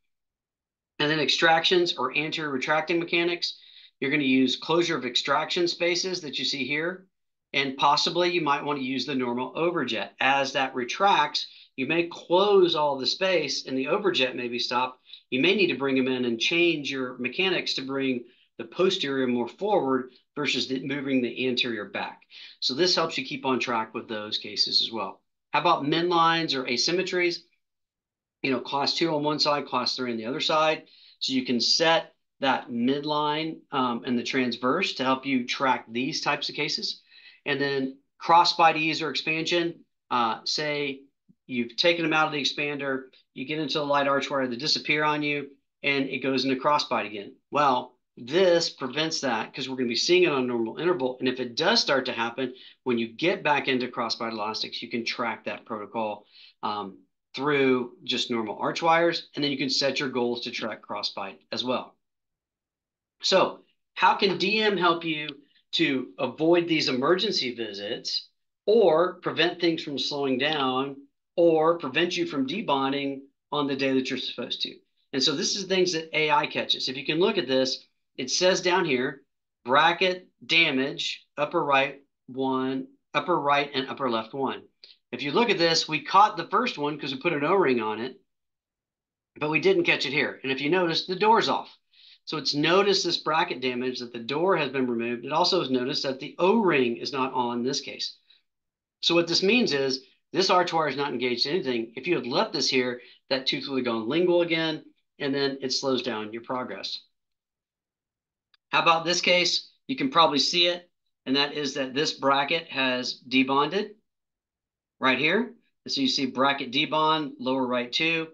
And then extractions or anterior retracting mechanics, you're going to use closure of extraction spaces that you see here. And possibly you might want to use the normal overjet. As that retracts, you may close all the space and the overjet may be stopped. You may need to bring them in and change your mechanics to bring the posterior more forward versus the, moving the anterior back. So this helps you keep on track with those cases as well. How about midlines or asymmetries? You know, class two on one side, class three on the other side. So you can set that midline um, and the transverse to help you track these types of cases. And then crossbite ease or expansion, uh, say you've taken them out of the expander, you get into the light arch wire, they disappear on you, and it goes into crossbite again. Well, this prevents that because we're going to be seeing it on normal interval. And if it does start to happen, when you get back into crossbite elastics, you can track that protocol um, through just normal arch wires. And then you can set your goals to track crossbite as well. So how can DM help you to avoid these emergency visits or prevent things from slowing down or prevent you from debonding on the day that you're supposed to? And so this is things that AI catches. If you can look at this, it says down here, bracket damage, upper right one, upper right and upper left one. If you look at this, we caught the first one because we put an O-ring on it, but we didn't catch it here. And if you notice, the door's off. So it's noticed this bracket damage that the door has been removed. It also has noticed that the O-ring is not on in this case. So what this means is this arch is not engaged in anything. If you had left this here, that tooth would have gone lingual again, and then it slows down your progress. How about this case? You can probably see it, and that is that this bracket has debonded right here. And so you see bracket debond, lower right two,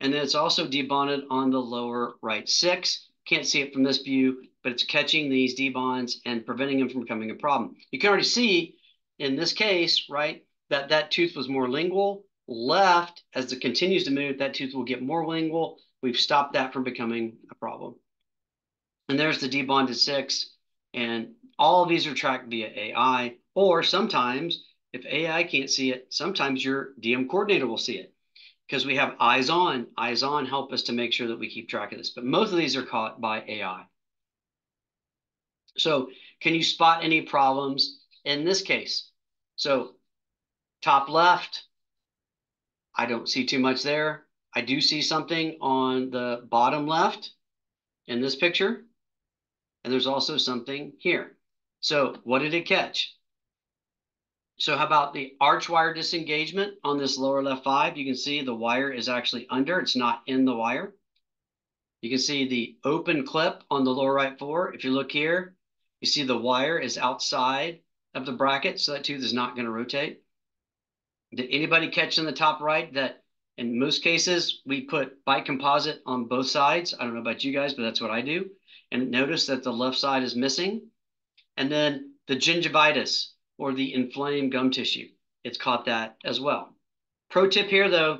and then it's also debonded on the lower right six. Can't see it from this view, but it's catching these debonds and preventing them from becoming a problem. You can already see in this case, right, that that tooth was more lingual. Left, as it continues to move, that tooth will get more lingual. We've stopped that from becoming a problem. And there's the debonded six. And all of these are tracked via AI, or sometimes if AI can't see it, sometimes your DM coordinator will see it because we have eyes on. Eyes on help us to make sure that we keep track of this. But most of these are caught by AI. So can you spot any problems in this case? So top left, I don't see too much there. I do see something on the bottom left in this picture. And there's also something here. So what did it catch? So how about the arch wire disengagement on this lower left five? You can see the wire is actually under, it's not in the wire. You can see the open clip on the lower right four. If you look here, you see the wire is outside of the bracket, so that tooth is not going to rotate. Did anybody catch in the top right that in most cases we put bite composite on both sides? I don't know about you guys, but that's what I do and notice that the left side is missing. And then the gingivitis or the inflamed gum tissue, it's caught that as well. Pro tip here though,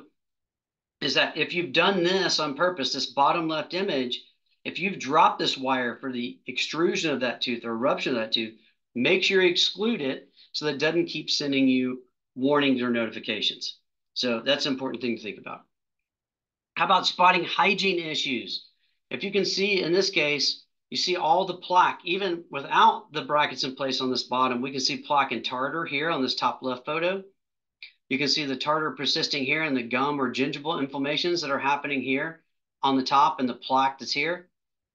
is that if you've done this on purpose, this bottom left image, if you've dropped this wire for the extrusion of that tooth or eruption of that tooth, make sure you exclude it so that it doesn't keep sending you warnings or notifications. So that's an important thing to think about. How about spotting hygiene issues? If you can see in this case, you see all the plaque, even without the brackets in place on this bottom, we can see plaque and tartar here on this top left photo. You can see the tartar persisting here and the gum or gingival inflammations that are happening here on the top and the plaque that's here.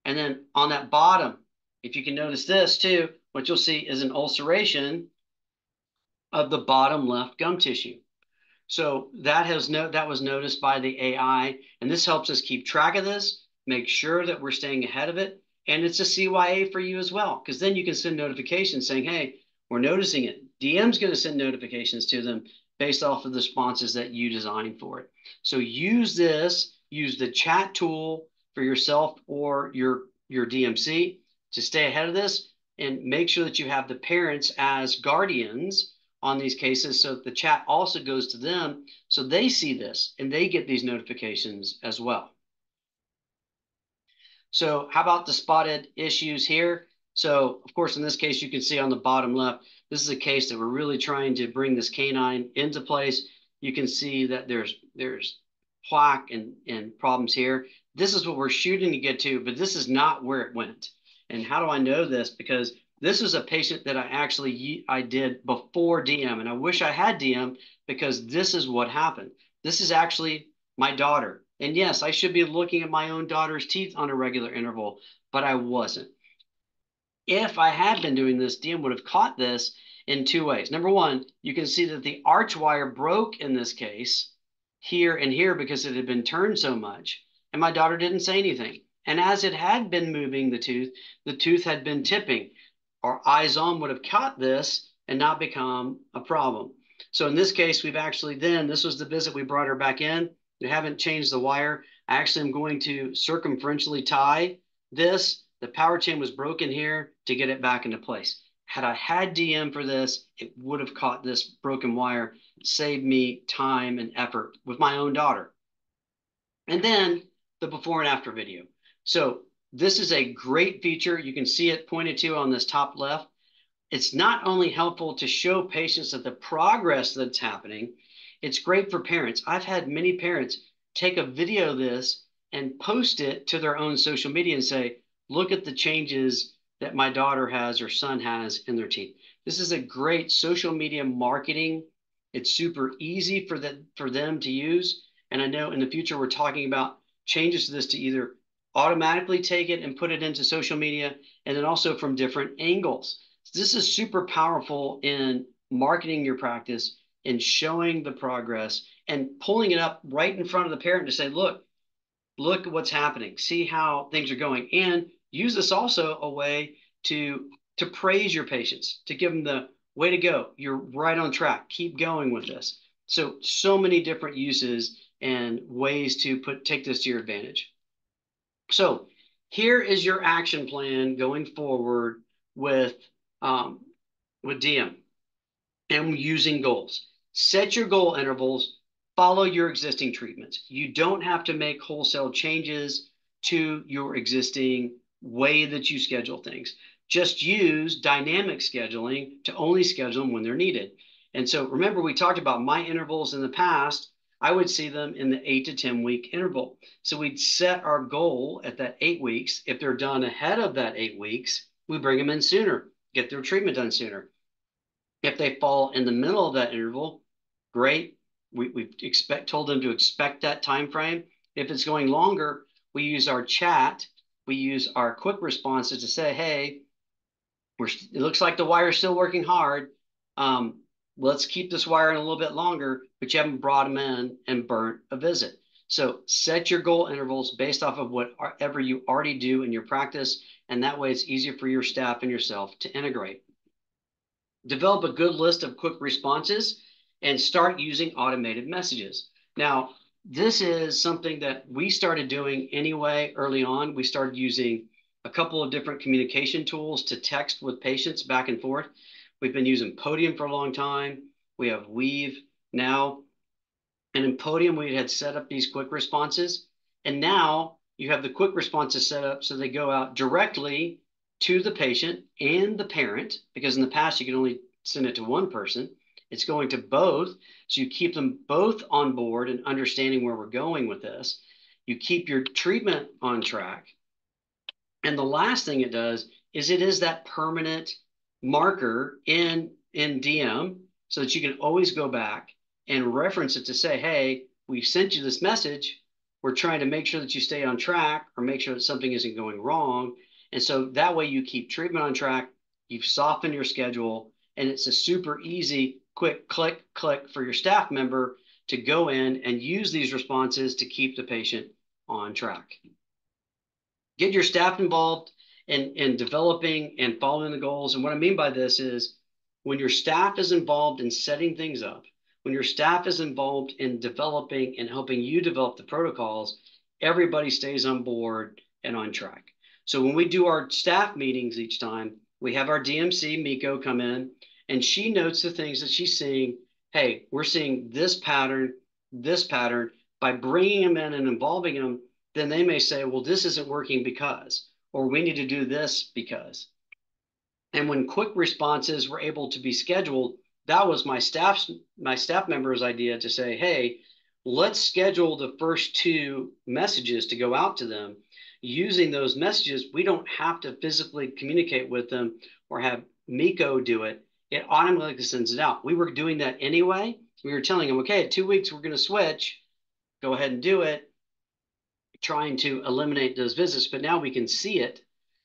And then on that bottom, if you can notice this too, what you'll see is an ulceration of the bottom left gum tissue. So that has no that was noticed by the AI, and this helps us keep track of this, make sure that we're staying ahead of it, and it's a CYA for you as well, because then you can send notifications saying, hey, we're noticing it. DM's going to send notifications to them. based off of the responses that you designed for it. So use this, use the chat tool for yourself or your, your DMC to stay ahead of this and make sure that you have the parents as guardians on these cases so the chat also goes to them so they see this and they get these notifications as well. So how about the spotted issues here? So of course, in this case, you can see on the bottom left, this is a case that we're really trying to bring this canine into place. You can see that there's there's plaque and, and problems here. This is what we're shooting to get to, but this is not where it went. And how do I know this? Because this is a patient that I actually I did before DM, and I wish I had DM because this is what happened. This is actually my daughter. And yes, I should be looking at my own daughter's teeth on a regular interval, but I wasn't. If I had been doing this, DM would have caught this in two ways. Number one, you can see that the arch wire broke in this case here and here because it had been turned so much, and my daughter didn't say anything. And as it had been moving the tooth, the tooth had been tipping. Our eyes on would have caught this and not become a problem. So in this case, we've actually then, this was the visit we brought her back in. We haven't changed the wire. Actually, I am going to circumferentially tie this. The power chain was broken here to get it back into place. Had I had DM for this, it would have caught this broken wire, saved me time and effort with my own daughter. And then the before and after video. So this is a great feature. You can see it pointed to on this top left. It's not only helpful to show patients that the progress that's happening, it's great for parents. I've had many parents take a video of this and post it to their own social media and say, look at the changes that my daughter has or son has in their teeth. This is a great social media marketing. It's super easy for the, for them to use. And I know in the future we're talking about changes to this to either automatically take it and put it into social media and then also from different angles. So this is super powerful in marketing your practice and showing the progress and pulling it up right in front of the parent to say, look, look at what's happening, see how things are going, and use this also a way to to praise your patients, to give them the way to go. You're right on track. Keep going with this. So so many different uses and ways to put take this to your advantage. So here is your action plan going forward with um, with DM and using goals. Set your goal intervals, follow your existing treatments. You don't have to make wholesale changes to your existing way that you schedule things. Just use dynamic scheduling to only schedule them when they're needed. And so remember, we talked about my intervals in the past. I would see them in the eight to 10 week interval. So we'd set our goal at that eight weeks. If they're done ahead of that eight weeks, we bring them in sooner, get their treatment done sooner. If they fall in the middle of that interval, great. We, we expect told them to expect that time frame. If it's going longer, we use our chat. We use our quick responses to say, hey, we're, it looks like the wire's still working hard. Um, let's keep this wire in a little bit longer, but you haven't brought them in and burnt a visit. So set your goal intervals based off of whatever you already do in your practice. And that way it's easier for your staff and yourself to integrate. Develop a good list of quick responses and start using automated messages. Now, this is something that we started doing anyway early on. We started using a couple of different communication tools to text with patients back and forth. We've been using Podium for a long time. We have Weave now. And in Podium, we had set up these quick responses. And now you have the quick responses set up so they go out directly to the patient and the parent, because in the past you could only send it to one person. It's going to both. So you keep them both on board and understanding where we're going with this. You keep your treatment on track. And the last thing it does is it is that permanent marker in in DM so that you can always go back and reference it to say, hey, we sent you this message. We're trying to make sure that you stay on track or make sure that something isn't going wrong. And so that way you keep treatment on track, you've softened your schedule, and it's a super easy, quick click, click for your staff member to go in and use these responses to keep the patient on track. Get your staff involved in, in developing and following the goals. And what I mean by this is when your staff is involved in setting things up, when your staff is involved in developing and helping you develop the protocols, everybody stays on board and on track. So when we do our staff meetings each time, we have our DMC, Miko, come in, and she notes the things that she's seeing. Hey, we're seeing this pattern, this pattern. By bringing them in and involving them, then they may say, well, this isn't working because, or we need to do this because. And when quick responses were able to be scheduled, that was my staff's my staff member's idea to say, hey, let's schedule the first two messages to go out to them. Using those messages, we don't have to physically communicate with them or have Miko do it. It automatically sends it out. We were doing that anyway. We were telling them, okay, two weeks we're going to switch. Go ahead and do it, trying to eliminate those visits. But now we can see it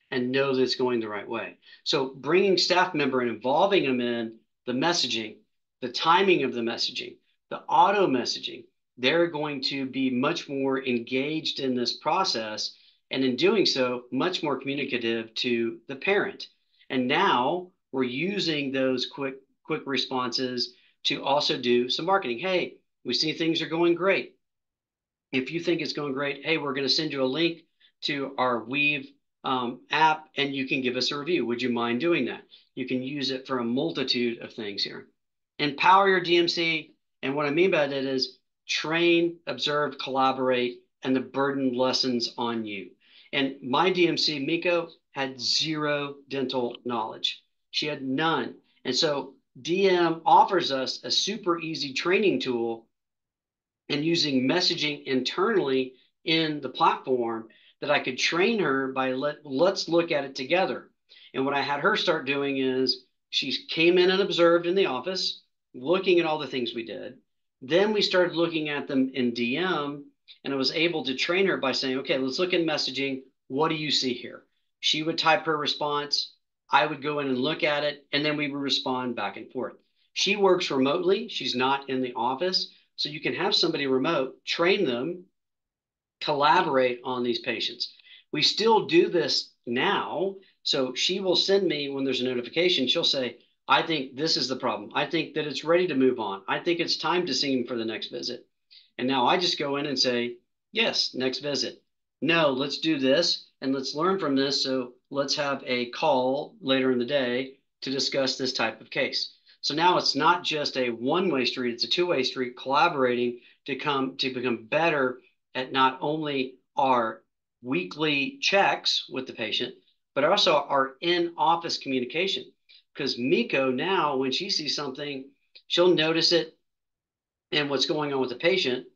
and know that it's going the right way. So bringing staff member and involving them in the messaging, the timing of the messaging, the auto messaging, they're going to be much more engaged in this process and in doing so much more communicative to the parent and now we're using those quick quick responses to also do some marketing. Hey we see things are going great. If you think it's going great hey we're going to send you a link to our weave um, app and you can give us a review. Would you mind doing that? You can use it for a multitude of things here. Empower your dmc and what i mean by that is train, observe, collaborate, and the burden lessons on you. And my DMC, Miko, had zero dental knowledge. She had none. And so DM offers us a super easy training tool and using messaging internally in the platform that I could train her by let, let's look at it together. And what I had her start doing is she came in and observed in the office, looking at all the things we did. Then we started looking at them in DM, and I was able to train her by saying, okay, let's look at messaging. What do you see here? She would type her response. I would go in and look at it, and then we would respond back and forth. She works remotely. She's not in the office. So you can have somebody remote, train them, collaborate on these patients. We still do this now. So she will send me when there's a notification, she'll say, I think this is the problem. I think that it's ready to move on. I think it's time to see him for the next visit. And now I just go in and say, yes, next visit. No, let's do this and let's learn from this. So let's have a call later in the day to discuss this type of case. So now it's not just a one-way street, it's a two-way street collaborating to come to become better at not only our weekly checks with the patient, but also our in-office communication because Miko now, when she sees something, she'll notice it and what's going on with the patient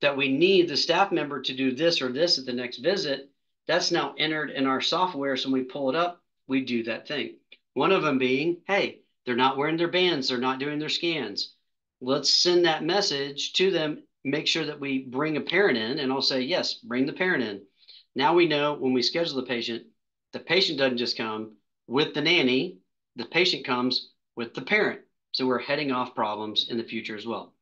that we need the staff member to do this or this at the next visit. That's now entered in our software. So when we pull it up, we do that thing. One of them being, hey, they're not wearing their bands, they're not doing their scans. Let's send that message to them, make sure that we bring a parent in, and I'll say, yes, bring the parent in. Now we know when we schedule the patient, the patient doesn't just come with the nanny, the patient comes with the parent. So we're heading off problems in the future as well.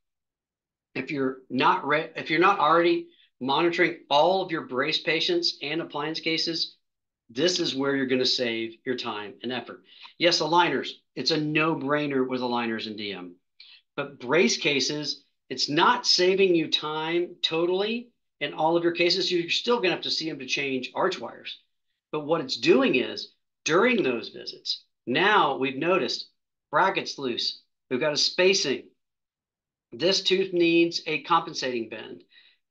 If you're not re- if you're not already monitoring all of your brace patients and appliance cases, this is where you're going to save your time and effort. Yes, aligners, it's a no-brainer with aligners and DM. But brace cases, it's not saving you time totally in all of your cases. You're still going to have to see them to change arch wires. But what it's doing is during those visits, now we've noticed brackets loose. We've got a spacing. This tooth needs a compensating bend.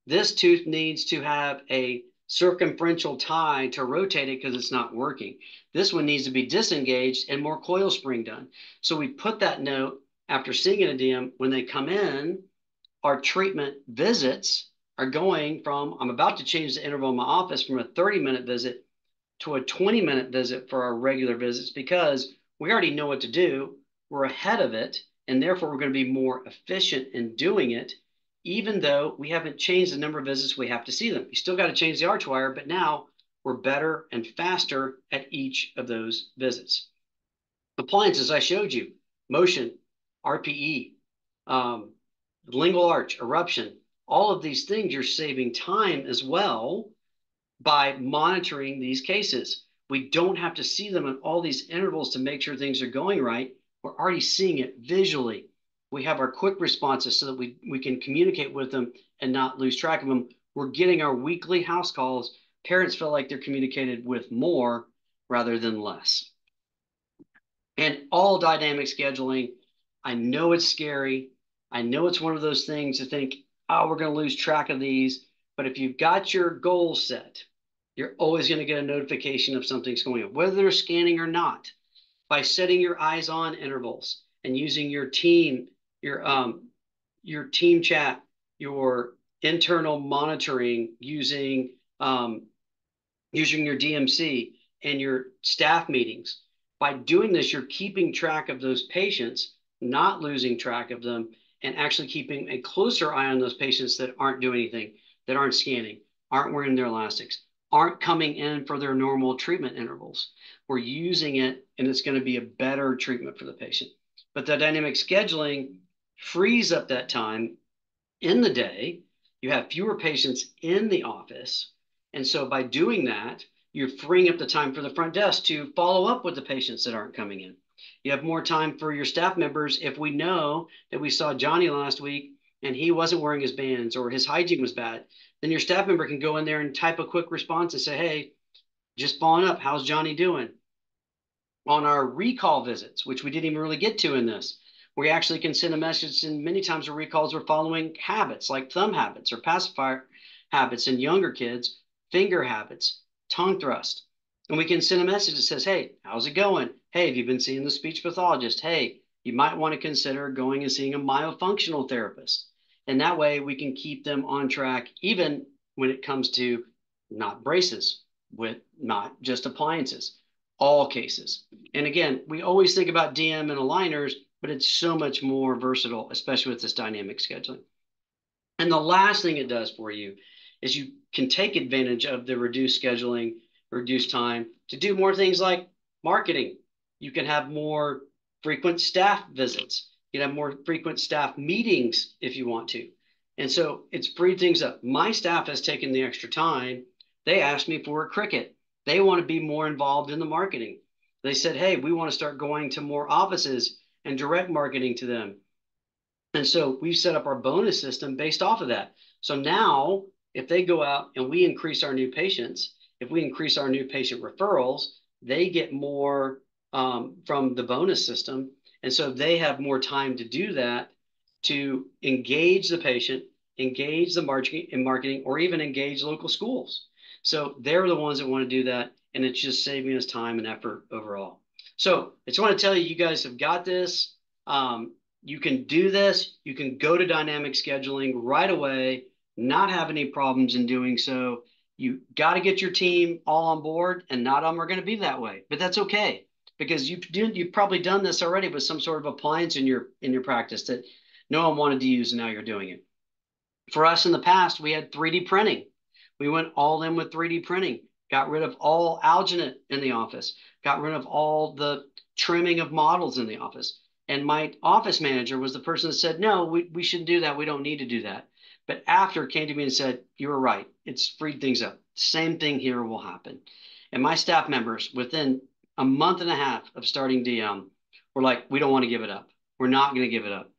This tooth needs to have a circumferential tie to rotate it because it's not working. This one needs to be disengaged and more coil spring done. So we put that note after seeing an DM when they come in, our treatment visits are going from, I'm about to change the interval in my office from a 30 minute visit to a 20 minute visit for our regular visits because we already know what to do. We're ahead of it, and therefore we're going to be more efficient in doing it, even though we haven't changed the number of visits we have to see them. You still got to change the arch wire, but now we're better and faster at each of those visits. Appliances I showed you, motion, RPE, um, lingual arch, eruption, all of these things, you're saving time as well by monitoring these cases. We don't have to see them in all these intervals to make sure things are going right. We're already seeing it visually. We have our quick responses so that we, we can communicate with them and not lose track of them. We're getting our weekly house calls. Parents feel like they're communicated with more rather than less. And all dynamic scheduling, I know it's scary. I know it's one of those things to think, oh, we're going to lose track of these. But if you've got your goal set, you're always going to get a notification of something's going on, whether they're scanning or not. By setting your eyes on intervals and using your team, your um, your team chat, your internal monitoring, using um, using your DMC and your staff meetings. By doing this, you're keeping track of those patients, not losing track of them, and actually keeping a closer eye on those patients that aren't doing anything, that aren't scanning, aren't wearing their elastics, aren't coming in for their normal treatment intervals. We're using it and it's going to be a better treatment for the patient. But the dynamic scheduling frees up that time in the day. You have fewer patients in the office. And so by doing that, you're freeing up the time for the front desk to follow up with the patients that aren't coming in. You have more time for your staff members if we know that we saw Johnny last week and he wasn't wearing his bands or his hygiene was bad, then your staff member can go in there and type a quick response and say, hey, just following up, how's Johnny doing? On our recall visits, which we didn't even really get to in this, we actually can send a message, and many times the recalls are following habits like thumb habits or pacifier habits in younger kids, finger habits, tongue thrust. And we can send a message that says, hey, how's it going? Hey, have you been seeing the speech pathologist? Hey, you might want to consider going and seeing a myofunctional therapist. And that way we can keep them on track, even when it comes to not braces, with not just appliances, all cases. And again, we always think about DM and aligners, but it's so much more versatile, especially with this dynamic scheduling. And the last thing it does for you is you can take advantage of the reduced scheduling, reduced time to do more things like marketing. You can have more frequent staff visits. You can have more frequent staff meetings if you want to. And so it's freed things up. My staff has taken the extra time. They asked me for a Cricut. They want to be more involved in the marketing. They said, hey, we want to start going to more offices and direct marketing to them. And so we've set up our bonus system based off of that. So now, if they go out and we increase our new patients, if we increase our new patient referrals, they get more um, from the bonus system and so they have more time to do that to engage the patient, engage the marketing in marketing, or even engage local schools. So they're the ones that want to do that. And it's just saving us time and effort overall. So I just want to tell you, you guys have got this. Um, you can do this. You can go to dynamic scheduling right away, not have any problems in doing so. You got to get your team all on board, and not all are going to be that way, but that's okay because you've you've probably done this already with some sort of appliance in your in your practice that no one wanted to use and now you're doing it. For us in the past, we had 3D printing. We went all in with 3D printing, got rid of all alginate in the office, got rid of all the trimming of models in the office. And my office manager was the person that said, no, we, we shouldn't do that. We don't need to do that. But after came to me and said, you were right. It's freed things up. Same thing here will happen. And my staff members within a month and a half of starting DM, we're like, we don't want to give it up. We're not going to give it up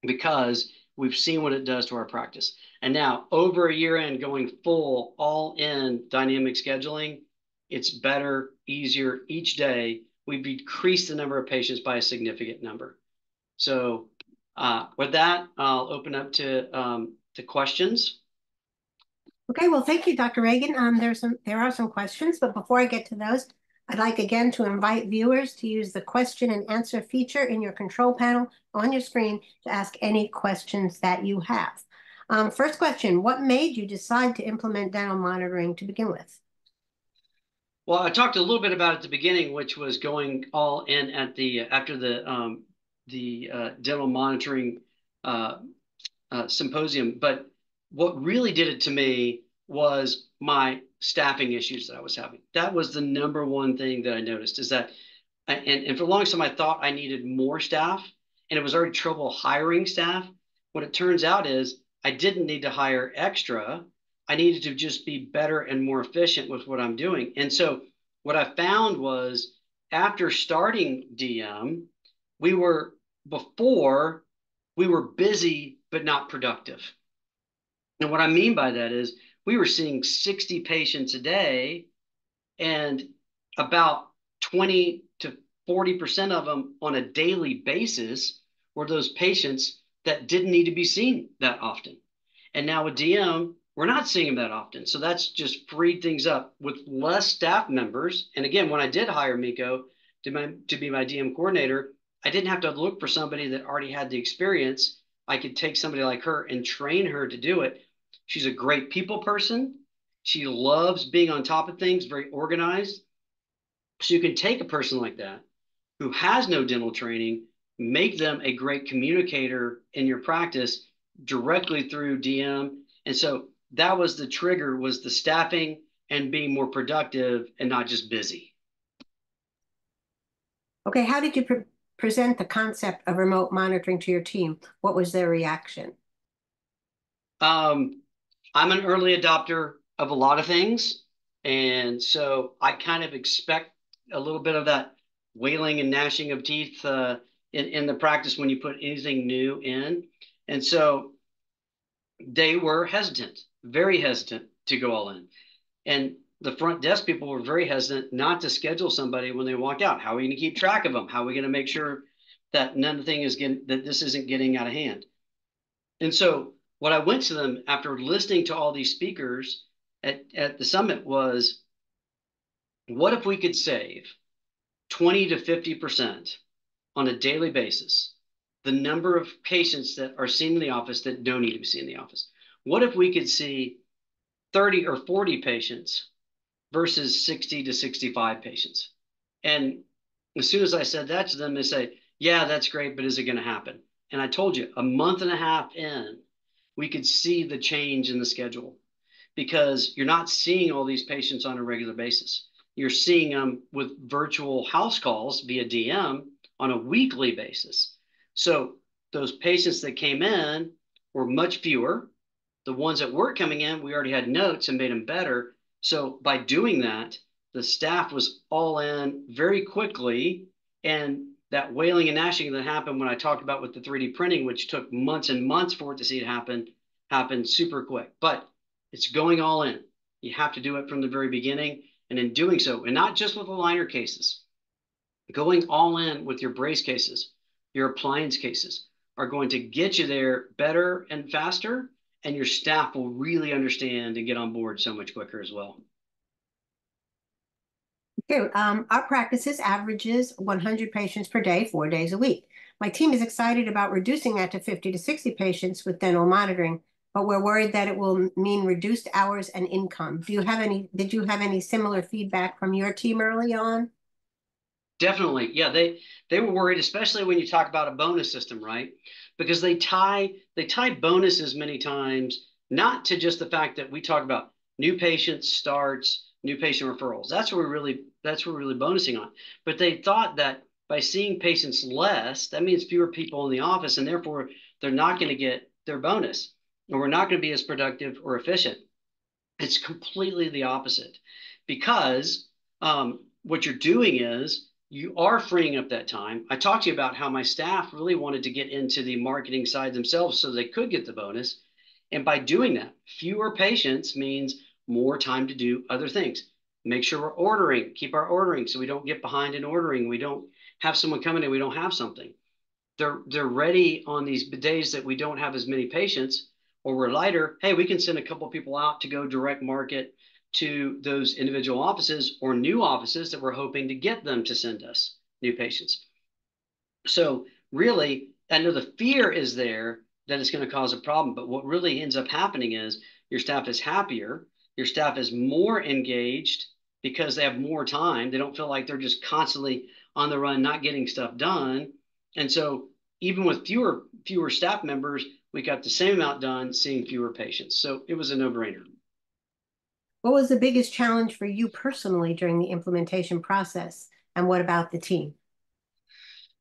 because we've seen what it does to our practice. And now, over a year in, going full, all in dynamic scheduling, it's better, easier each day. We've decreased the number of patients by a significant number. So, uh, with that, I'll open up to um, to questions. Okay, well, thank you, Dr. Ragan. Um, there's some there are some questions, but before I get to those, I'd like again to invite viewers to use the question and answer feature in your control panel on your screen to ask any questions that you have. Um, first question, what made you decide to implement dental monitoring to begin with? Well, I talked a little bit about it at the beginning, which was going all in at the after the um, the uh, dental monitoring uh, uh, symposium. But what really did it to me was my staffing issues that I was having. That was the number one thing that I noticed is that, and, and for the longest time, I thought I needed more staff and it was already trouble hiring staff. What it turns out is I didn't need to hire extra. I needed to just be better and more efficient with what I'm doing. And so what I found was after starting DM, we were before we were busy but not productive. And what I mean by that is we were seeing 60 patients a day and about 20 to 40% of them on a daily basis were those patients that didn't need to be seen that often. And now with DM, we're not seeing them that often. So that's just freed things up with less staff members. And again, when I did hire Miko to, my, to be my DM coordinator, I didn't have to look for somebody that already had the experience. I could take somebody like her and train her to do it. She's a great people person. She loves being on top of things, very organized. So you can take a person like that who has no dental training, make them a great communicator in your practice directly through DM. And so that was the trigger was the staffing and being more productive and not just busy. Okay, how did you pre present the concept of remote monitoring to your team? What was their reaction? Um, I'm an early adopter of a lot of things. And so I kind of expect a little bit of that wailing and gnashing of teeth uh, in, in the practice when you put anything new in. And so they were hesitant, very hesitant to go all in. And the front desk people were very hesitant not to schedule somebody when they walk out. How are we going to keep track of them? How are we going to make sure that none of the thing is getting that this isn't getting out of hand? And so what I went to them after listening to all these speakers at, at the summit was what if we could save 20 to 50% on a daily basis the number of patients that are seen in the office that don't need to be seen in the office? What if we could see 30 or 40 patients versus 60 to 65 patients? And as soon as I said that to them, they say, Yeah, that's great, but is it going to happen? And I told you, a month and a half in, we could see the change in the schedule because you're not seeing all these patients on a regular basis. You're seeing them with virtual house calls via DM on a weekly basis. So those patients that came in were much fewer. The ones that were coming in, we already had notes and made them better. So by doing that, the staff was all in very quickly. And that wailing and gnashing that happened when I talked about with the 3D printing, which took months and months for it to see it happen, happened super quick. But it's going all in. You have to do it from the very beginning. And in doing so, and not just with the liner cases, going all in with your brace cases, your appliance cases are going to get you there better and faster. And your staff will really understand and get on board so much quicker as well. Okay, um, our practices averages 100 patients per day, four days a week. My team is excited about reducing that to 50 to 60 patients with dental monitoring but we're worried that it will mean reduced hours and income. Do you have any, did you have any similar feedback from your team early on? Definitely. Yeah, they they were worried, especially when you talk about a bonus system, right? Because they tie they tie bonuses many times not to just the fact that we talk about new patient starts, new patient referrals. That's what we're really that's what we're really bonusing on. But they thought that by seeing patients less, that means fewer people in the office, and therefore they're not going to get their bonus and we're not going to be as productive or efficient. It's completely the opposite because um, what you're doing is you are freeing up that time. I talked to you about how my staff really wanted to get into the marketing side themselves so they could get the bonus. And by doing that, fewer patients means more time to do other things. Make sure we're ordering, keep our ordering so we don't get behind in ordering. We don't have someone coming in, we don't have something. They're, they're ready on these days that we don't have as many patients or we're lighter, hey, we can send a couple people out to go direct market to those individual offices or new offices that we're hoping to get them to send us new patients. So really, I know the fear is there that it's going to cause a problem, but what really ends up happening is your staff is happier, your staff is more engaged because they have more time. They don't feel like they're just constantly on the run, not getting stuff done. And so even with fewer fewer staff members, we got the same amount done seeing fewer patients. So it was a no-brainer. What was the biggest challenge for you personally during the implementation process? And what about the team?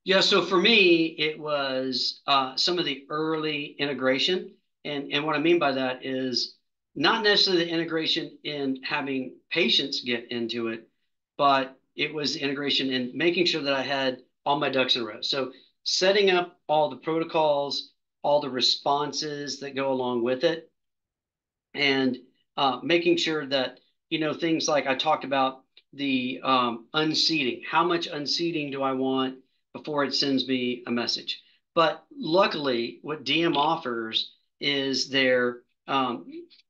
Yeah, so for me, it was uh, some of the early integration. And, and what I mean by that is not necessarily the integration in having patients get into it, but it was the integration in making sure that I had all my ducks in a row. So setting up all the protocols, all the responses that go along with it, and uh, making sure that you know things like I talked about the um, unseating. How much unseating do I want before it sends me a message? But luckily, what DM offers is their um,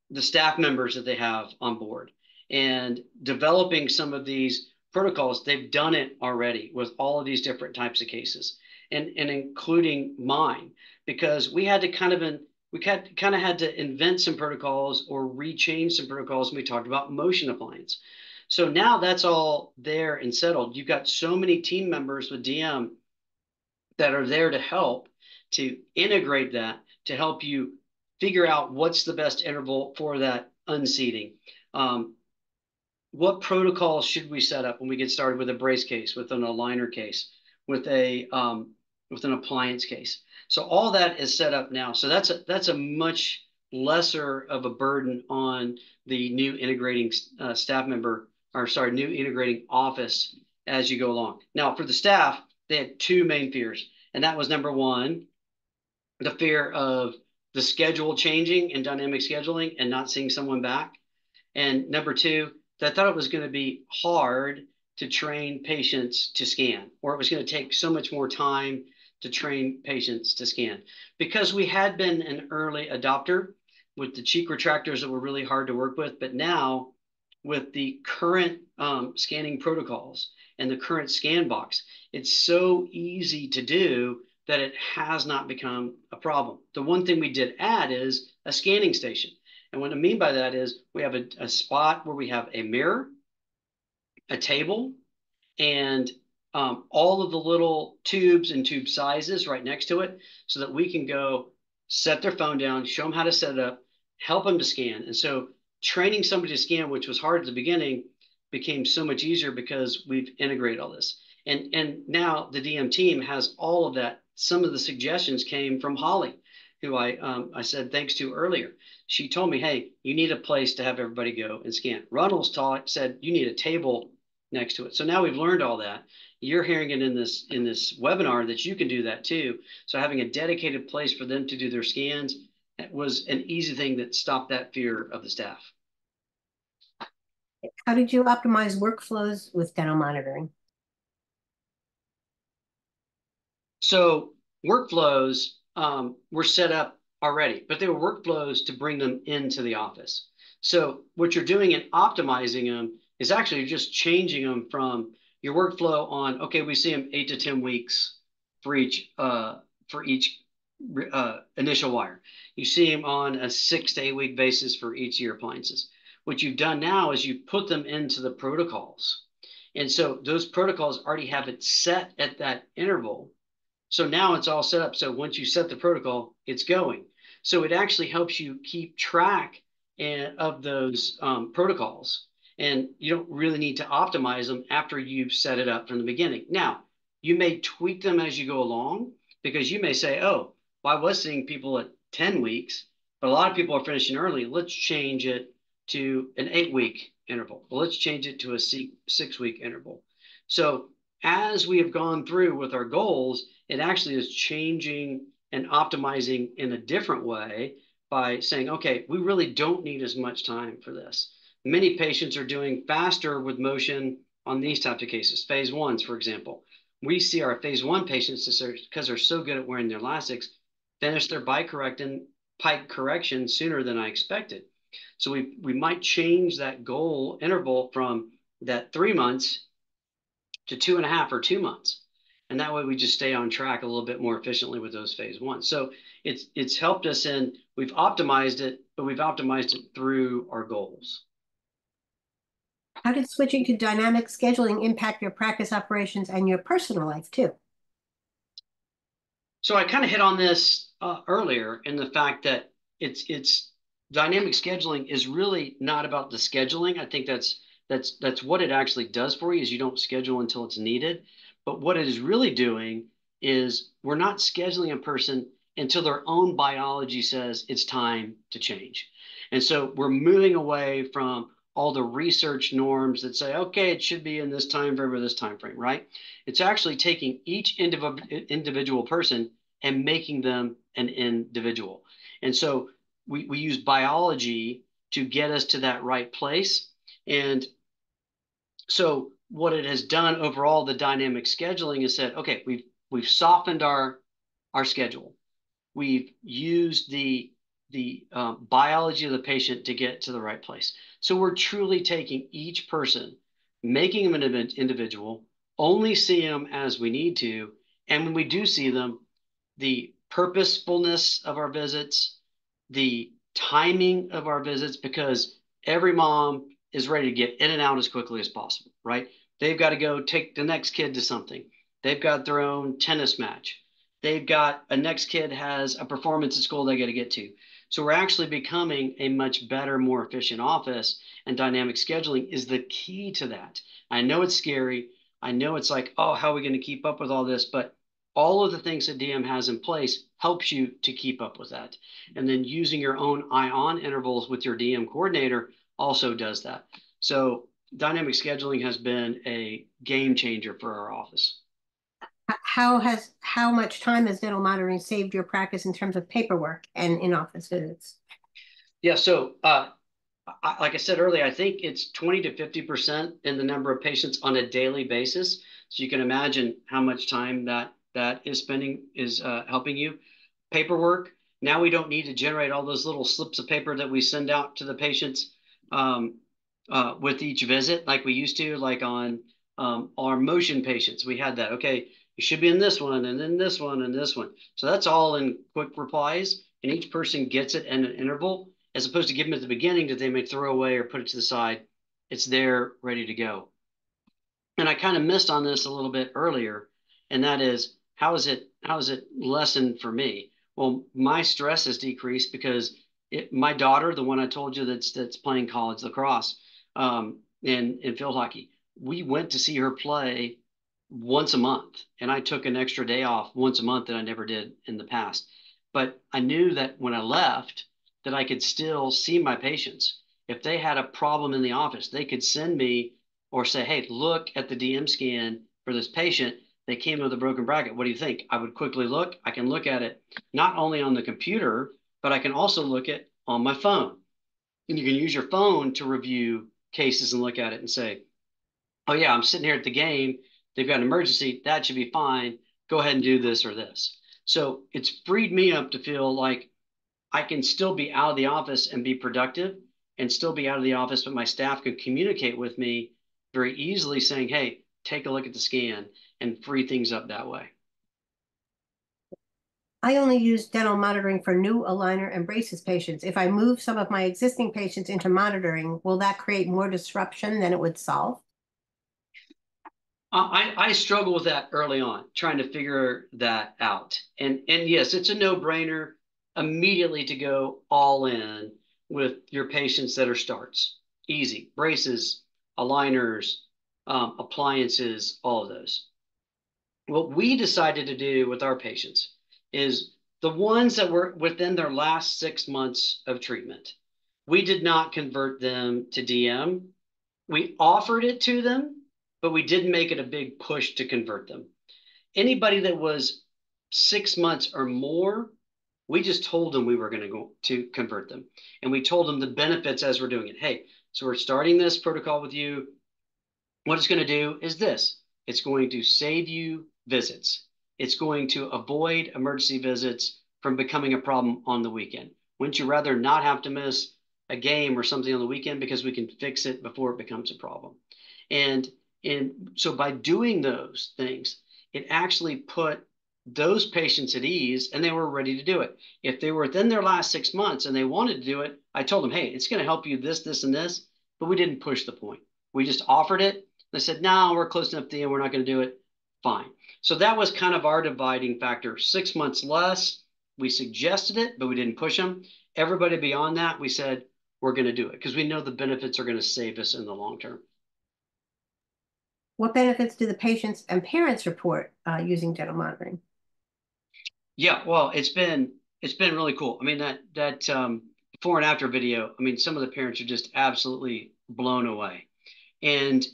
the staff members that they have on board and developing some of these protocols. They've done it already with all of these different types of cases, and and including mine because we had to kind of in, we had, kind of had to invent some protocols or rechange some protocols. And we talked about motion appliance. So now that's all there and settled. You've got so many team members with DM that are there to help to integrate that to help you figure out what's the best interval for that unseating. Um, what protocols should we set up when we get started with a brace case, with an aligner case, with a um, with an appliance case? So all that is set up now. So that's a that's a much lesser of a burden on the new integrating uh, staff member or sorry, new integrating office as you go along. Now, for the staff, they had two main fears, and that was number one, the fear of the schedule changing and dynamic scheduling and not seeing someone back. And number two, I thought it was going to be hard to train patients to scan, or it was going to take so much more time to train patients to scan. Because we had been an early adopter with the cheek retractors that were really hard to work with, but now with the current um, scanning protocols and the current scan box. It's so easy to do that it has not become a problem. The one thing we did add is a scanning station. And what I mean by that is we have a, a spot where we have a mirror, a table, and um, all of the little tubes and tube sizes right next to it so that we can go set their phone down, show them how to set it up, help them to scan. And so training somebody to scan, which was hard at the beginning, became so much easier because we've integrated all this. And and now the DM team has all of that. Some of the suggestions came from Holly, who I um, I said thanks to earlier. She told me, hey, you need a place to have everybody go and scan. Runnels taught said you need a table next to it. So now we've learned all that. You're hearing it in this in this webinar that you can do that too. So having a dedicated place for them to do their scans was an easy thing that stopped that fear of the staff. How did you optimize workflows with dental monitoring? So workflows um, were set up already, but they were workflows to bring them into the office. So what you're doing in optimizing them is actually just changing them from your workflow on, okay, we see them eight to 10 weeks for each, uh, for each uh, initial wire. You see them on a six to eight week basis for each of your appliances. What you've done now is you put them into the protocols. And so those protocols already have it set at that interval. So now it's all set up. So once you set the protocol, it's going. So it actually helps you keep track of those um, protocols. And you don't really need to optimize them after you've set it up from the beginning. Now, you may tweak them as you go along because you may say, oh, well, I was seeing people at 10 weeks, but a lot of people are finishing early. Let's change it to an eight week interval. Well, let's change it to a six week interval. So as we have gone through with our goals, it actually is changing and optimizing in a different way by saying, okay, we really don't need as much time for this. Many patients are doing faster with motion on these types of cases, phase ones, for example. We see our phase one patients, because they're so good at wearing their elastics, finish their bite correcting pike correction sooner than I expected. So we we might change that goal interval from that three months to two and a half or two months. And that way we just stay on track a little bit more efficiently with those phase ones. So it's it's helped us in we've optimized it, but we've optimized it through our goals. How did switching to dynamic scheduling impact your practice operations and your personal life too? So I kind of hit on this uh, earlier in the fact that it's it's dynamic scheduling is really not about the scheduling. I think that's that's that's what it actually does for you is you don't schedule until it's needed. But what it is really doing is we're not scheduling a person until their own biology says it's time to change. And so we're moving away from all the research norms that say, okay, it should be in this time frame or this time frame, right? It's actually taking each indiv- individual person and making them an individual. And so we, we use biology to get us to that right place. And so what it has done overall, the dynamic scheduling is said, okay, we've we've softened our our schedule. We've used the the um, biology of the patient to get to the right place. So we're truly taking each person, making them an individual, only see them as we need to, and when we do see them, the purposefulness of our visits, the timing of our visits, because every mom is ready to get in and out as quickly as possible, right? They've got to go take the next kid to something. They've got their own tennis match. They've got a next kid has a performance at school they got to get to. So we're actually becoming a much better, more efficient office, and dynamic scheduling is the key to that. I know it's scary. I know it's like, oh, how are we going to keep up with all this? But all of the things that DM has in place helps you to keep up with that. And then using your own ION intervals with your DM coordinator also does that. So dynamic scheduling has been a game changer for our office. How has how much time has dental monitoring saved your practice in terms of paperwork and in-office visits? Yeah, so uh, I, like I said earlier, I think it's 20 to 50% in the number of patients on a daily basis. So you can imagine how much time that that is spending is uh, helping you. Paperwork. Now we don't need to generate all those little slips of paper that we send out to the patients um, uh, with each visit, like we used to, like on um, our motion patients. We had that. Okay, you should be in this one, and then this one, and this one. So that's all in quick replies, and each person gets it in an interval, as opposed to giving them at the beginning that they may throw away or put it to the side. It's there, ready to go. And I kind of missed on this a little bit earlier, and that is how is it how is it lessened for me? Well, my stress has decreased because it, my daughter, the one I told you that's that's playing college lacrosse um, in in field hockey, we went to see her play once a month, and I took an extra day off once a month that I never did in the past. But I knew that when I left, that I could still see my patients. If they had a problem in the office, they could send me or say, "Hey, look at the DM scan for this patient." They came with a broken bracket. What do you think? I would quickly look. I can look at it not only on the computer but I can also look at on my phone. And you can use your phone to review cases and look at it and say, oh, yeah, I'm sitting here at the game. They've got an emergency. That should be fine. Go ahead and do this or this. So it's freed me up to feel like I can still be out of the office and be productive and still be out of the office, but my staff can communicate with me very easily saying, hey, take a look at the scan and free things up that way. I only use dental monitoring for new aligner and braces patients. If I move some of my existing patients into monitoring, will that create more disruption than it would solve? I, I struggle with that early on, trying to figure that out. And and yes, it's a no-brainer immediately to go all in with your patients that are starts. Easy. Braces, aligners, um, appliances, all of those. What we decided to do with our patients is the ones that were within their last six months of treatment. We did not convert them to DM. We offered it to them, but we didn't make it a big push to convert them. Anybody that was six months or more, we just told them we were going to go to convert them. And we told them the benefits as we're doing it. Hey, so we're starting this protocol with you. What it's going to do is this it's going to save you visits it's going to avoid emergency visits from becoming a problem on the weekend. Wouldn't you rather not have to miss a game or something on the weekend because we can fix it before it becomes a problem? And and so by doing those things, it actually put those patients at ease and they were ready to do it. If they were within their last six months and they wanted to do it, I told them, hey, it's going to help you this, this, and this. But we didn't push the point. We just offered it. They said, no, we're close enough to the end. We're not going to do it. Fine. So that was kind of our dividing factor. Six months less, we suggested it, but we didn't push them. Everybody beyond that, we said, we're going to do it because we know the benefits are going to save us in the long term. What benefits do the patients and parents report uh, using dental monitoring? Yeah, well, it's been it's been really cool. I mean that that um, before and after video. I mean, some of the parents are just absolutely blown away, and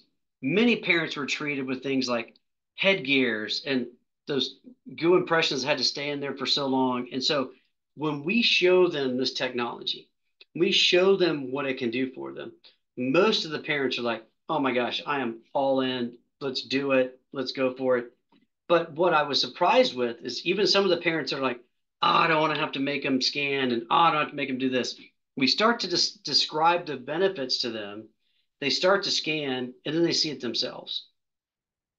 many parents were treated with things like headgears and those goo impressions had to stay in there for so long. And so when we show them this technology, we show them what it can do for them. Most of the parents are like, oh my gosh, I am all in. Let's do it. Let's go for it. But what I was surprised with is even some of the parents are like, oh, I don't want to have to make them scan and oh, I don't have to make them do this. We start to des- describe the benefits to them. They start to scan and then they see it themselves.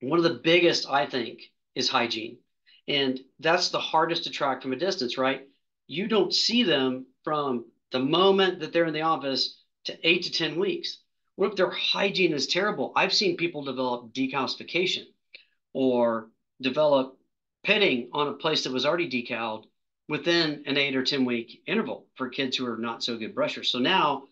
One of the biggest, I think, is hygiene. And that's the hardest to track from a distance, right? You don't see them from the moment that they're in the office to eight to 10 weeks. What if their hygiene is terrible? I've seen people develop decalcification or develop pitting on a place that was already decaled within an eight or 10 week interval for kids who are not so good brushers. So now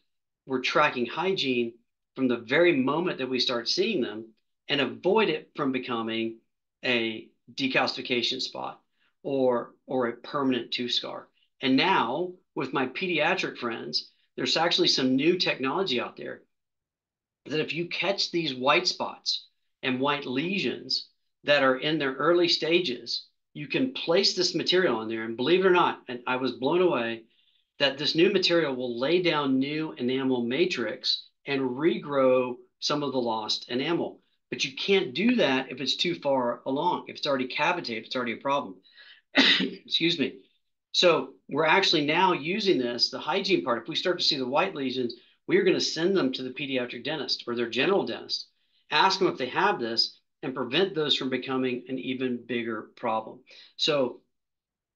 we're tracking hygiene from the very moment that we start seeing them and avoid it from becoming a decalcification spot or or a permanent tooth scar. And now with my pediatric friends, there's actually some new technology out there that if you catch these white spots and white lesions that are in their early stages, you can place this material on there. And believe it or not, and I was blown away that this new material will lay down new enamel matrix and regrow some of the lost enamel. But you can't do that if it's too far along, if it's already cavitated, if it's already a problem. Excuse me. So we're actually now using this, the hygiene part. If we start to see the white lesions, we are going to send them to the pediatric dentist or their general dentist, ask them if they have this, and prevent those from becoming an even bigger problem. So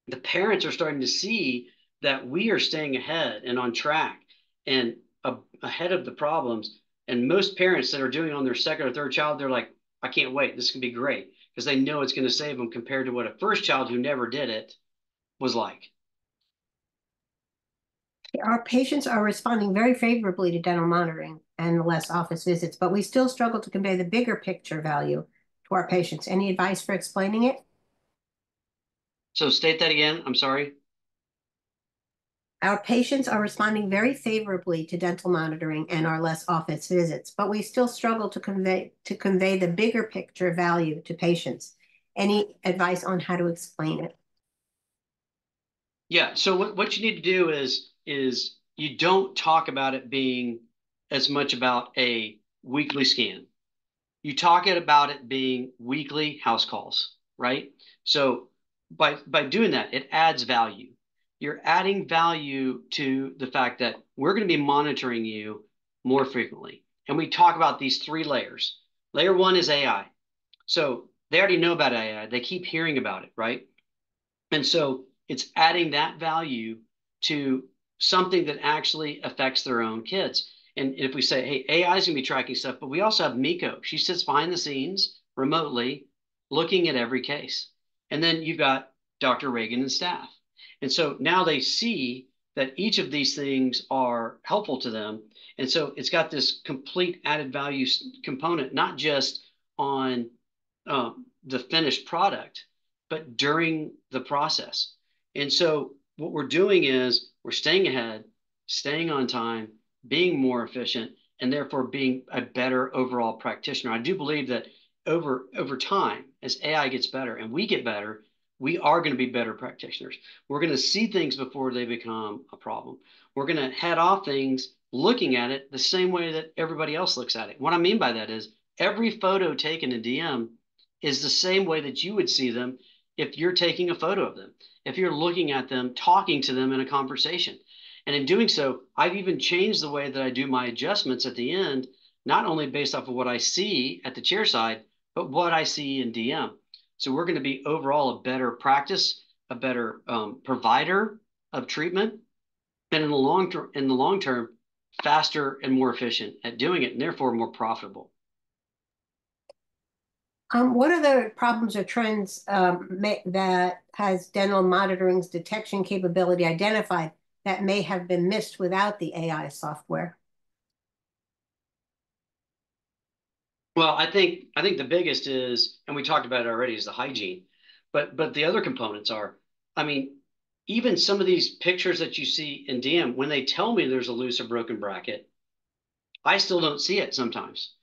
the parents are starting to see that we are staying ahead and on track and a, ahead of the problems. And most parents that are doing it on their second or third child, they're like, I can't wait. This can be great because they know it's going to save them compared to what a first child who never did it was like. Our patients are responding very favorably to dental monitoring and less office visits, but we still struggle to convey the bigger picture value to our patients. Any advice for explaining it? So state that again. I'm sorry. Our patients are responding very favorably to dental monitoring and our less office visits, but we still struggle to convey to convey the bigger picture value to patients. Any advice on how to explain it? Yeah. So what, what you need to do is is you don't talk about it being as much about a weekly scan. You talk about it being weekly house calls, right? So by by doing that, it adds value. You're adding value to the fact that we're going to be monitoring you more frequently. And we talk about these three layers. Layer one is AI. So they already know about AI. They keep hearing about it, right? And so it's adding that value to something that actually affects their own kids. And if we say, hey, AI is going to be tracking stuff, but we also have Miko. She sits behind the scenes remotely looking at every case. And then you've got Dr. Ragan and staff. And so now they see that each of these things are helpful to them. And so it's got this complete added value component, not just on um, the finished product, but during the process. And so what we're doing is we're staying ahead, staying on time, being more efficient, and therefore being a better overall practitioner. I do believe that over over time, as AI gets better and we get better, we are going to be better practitioners. We're going to see things before they become a problem. We're going to head off things looking at it the same way that everybody else looks at it. What I mean by that is every photo taken in DM is the same way that you would see them if you're taking a photo of them if you're looking at them, talking to them in a conversation. And in doing so, I've even changed the way that I do my adjustments at the end, not only based off of what I see at the chair side, but what I see in DM. So we're going to be overall a better practice, a better um, provider of treatment, and in the long term, in the long term, faster and more efficient at doing it, and therefore more profitable. Um, what are the problems or trends um, that has dental monitoring's detection capability identified that may have been missed without the AI software? Well, I think I think the biggest is, and we talked about it already, is the hygiene. But but the other components are, I mean, even some of these pictures that you see in DM, when they tell me there's a loose or broken bracket, I still don't see it sometimes.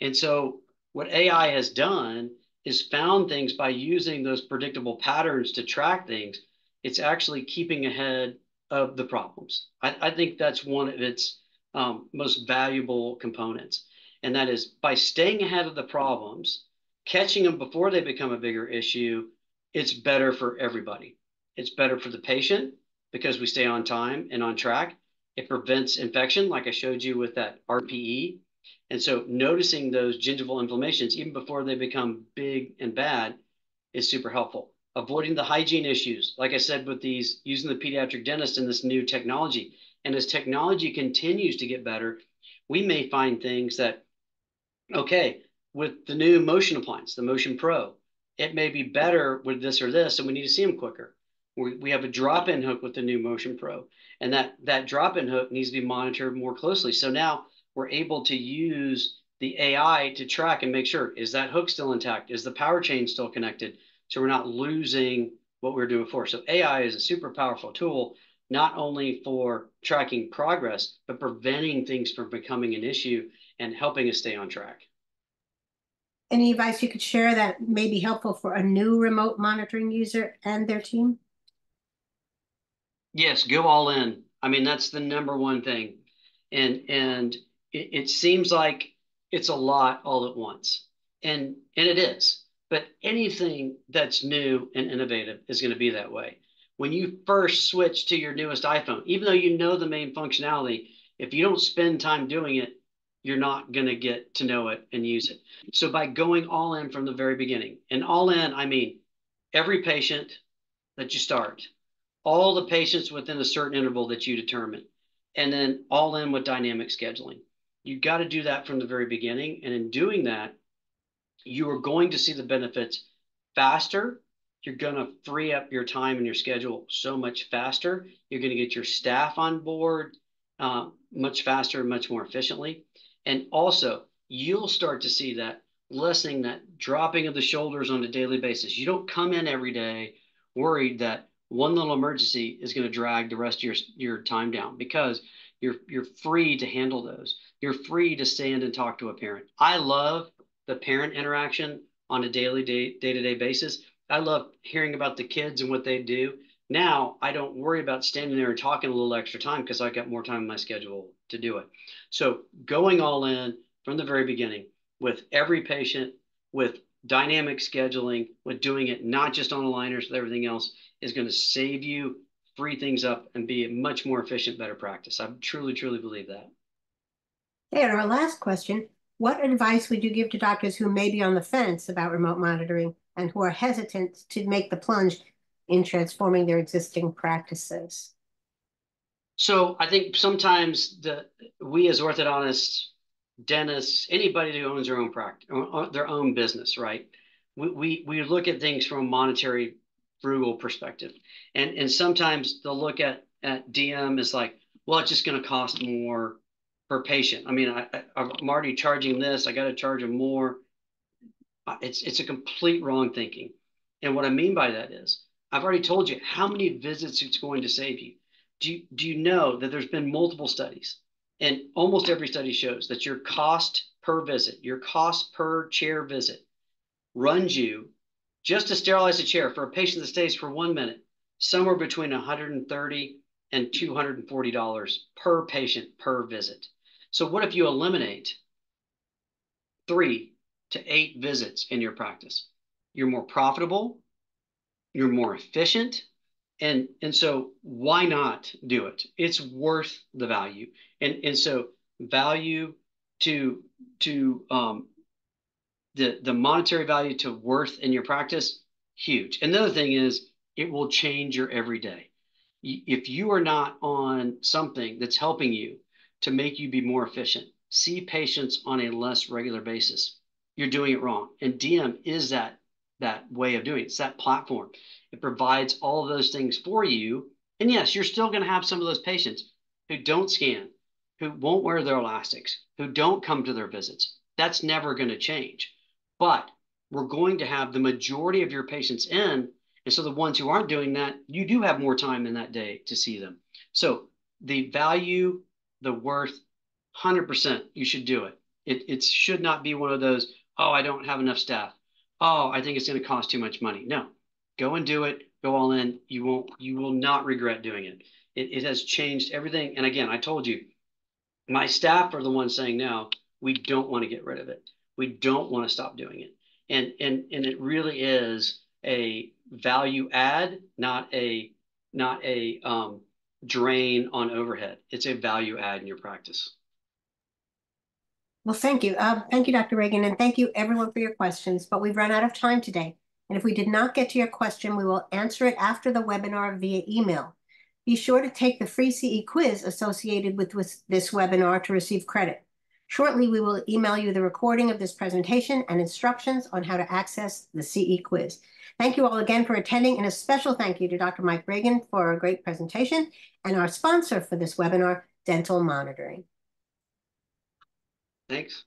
And so what AI has done is found things by using those predictable patterns to track things, it's actually keeping ahead of the problems. I, I think that's one of its um, most valuable components. And that is by staying ahead of the problems, catching them before they become a bigger issue, it's better for everybody. It's better for the patient because we stay on time and on track. It prevents infection, like I showed you with that RPE. And so noticing those gingival inflammations, even before they become big and bad, is super helpful. Avoiding the hygiene issues, like I said, with these using the pediatric dentist and this new technology. And as technology continues to get better, we may find things that, okay, with the new motion appliance, the Motion Pro, it may be better with this or this, and we need to see them quicker. We, we have a drop-in hook with the new Motion Pro, and that that drop-in hook needs to be monitored more closely. So now we're able to use the AI to track and make sure is that hook still intact? Is the power chain still connected? So we're not losing what we are doing before. So AI is a super powerful tool, not only for tracking progress, but preventing things from becoming an issue and helping us stay on track. Any advice you could share that may be helpful for a new remote monitoring user and their team? Yes, go all in. I mean, that's the number one thing. And and it, it seems like it's a lot all at once. And and it is. But anything that's new and innovative is going to be that way. When you first switch to your newest iPhone, even though you know the main functionality, if you don't spend time doing it, you're not going to get to know it and use it. So by going all in from the very beginning, and all in, I mean every patient that you start, all the patients within a certain interval that you determine, and then all in with dynamic scheduling. You've got to do that from the very beginning. And in doing that, you are going to see the benefits faster. You're going to free up your time and your schedule so much faster. You're going to get your staff on board uh, much faster, much more efficiently. And also, you'll start to see that lessening that dropping of the shoulders on a daily basis. You don't come in every day worried that one little emergency is going to drag the rest of your, your time down because you're, you're free to handle those. You're free to stand and talk to a parent. I love the parent interaction on a daily day, day-to-day basis. I love hearing about the kids and what they do. Now I don't worry about standing there and talking a little extra time because I've got more time in my schedule to do it. So going all in from the very beginning with every patient, with dynamic scheduling, with doing it not just on aligners, with everything else is going to save you, free things up, and be a much more efficient, better practice. I truly, truly believe that. Okay, and our last question what advice would you give to doctors who may be on the fence about remote monitoring and who are hesitant to make the plunge in transforming their existing practices? So I think sometimes the we as orthodontists, dentists, anybody who owns their own practice, their own business, right? We, we we look at things from a monetary frugal perspective, and and sometimes they'll look at at DM as like, well, it's just going to cost more per patient. I mean, I, I, am already charging this. I got to charge them more. Uh, it's it's a complete wrong thinking. And what I mean by that is, I've already told you how many visits it's going to save you. Do you, do you know that there's been multiple studies, and almost every study shows that your cost per visit, your cost per chair visit, runs you just to sterilize a chair for a patient that stays for one minute, somewhere between 130 and $240 per patient per visit. So what if you eliminate three to eight visits in your practice? You're more profitable, you're more efficient, and and so why not do it? It's worth the value, and and so value to to um, the the monetary value to worth in your practice huge. Another thing is it will change your everyday. If you are not on something that's helping you to make you be more efficient. See patients on a less regular basis. You're doing it wrong. And DM is that that way of doing it. It's that platform. It provides all of those things for you. And yes, you're still going to have some of those patients who don't scan, who won't wear their elastics, who don't come to their visits. That's never going to change. But we're going to have the majority of your patients in. And so the ones who aren't doing that, you do have more time in that day to see them. So the value the worth, 100% you should do it. It, it should not be one of those, oh, I don't have enough staff. Oh, I think it's going to cost too much money. No, go and do it. Go all in. You won't. You will not regret doing it. It, it has changed everything. And again, I told you, my staff are the ones saying now we don't want to get rid of it. We don't want to stop doing it. And and and it really is a value add, not a not a um, drain on overhead. It's a value add in your practice. Well, thank you. Uh, thank you, Dr. Ragan, and thank you everyone for your questions, but we've run out of time today. And if we did not get to your question, we will answer it after the webinar via email. Be sure to take the free CE quiz associated with, with this webinar to receive credit. Shortly, we will email you the recording of this presentation and instructions on how to access the CE quiz. Thank you all again for attending, and a special thank you to Dr. Mike Ragan for a great presentation and our sponsor for this webinar, Dental Monitoring. Thanks.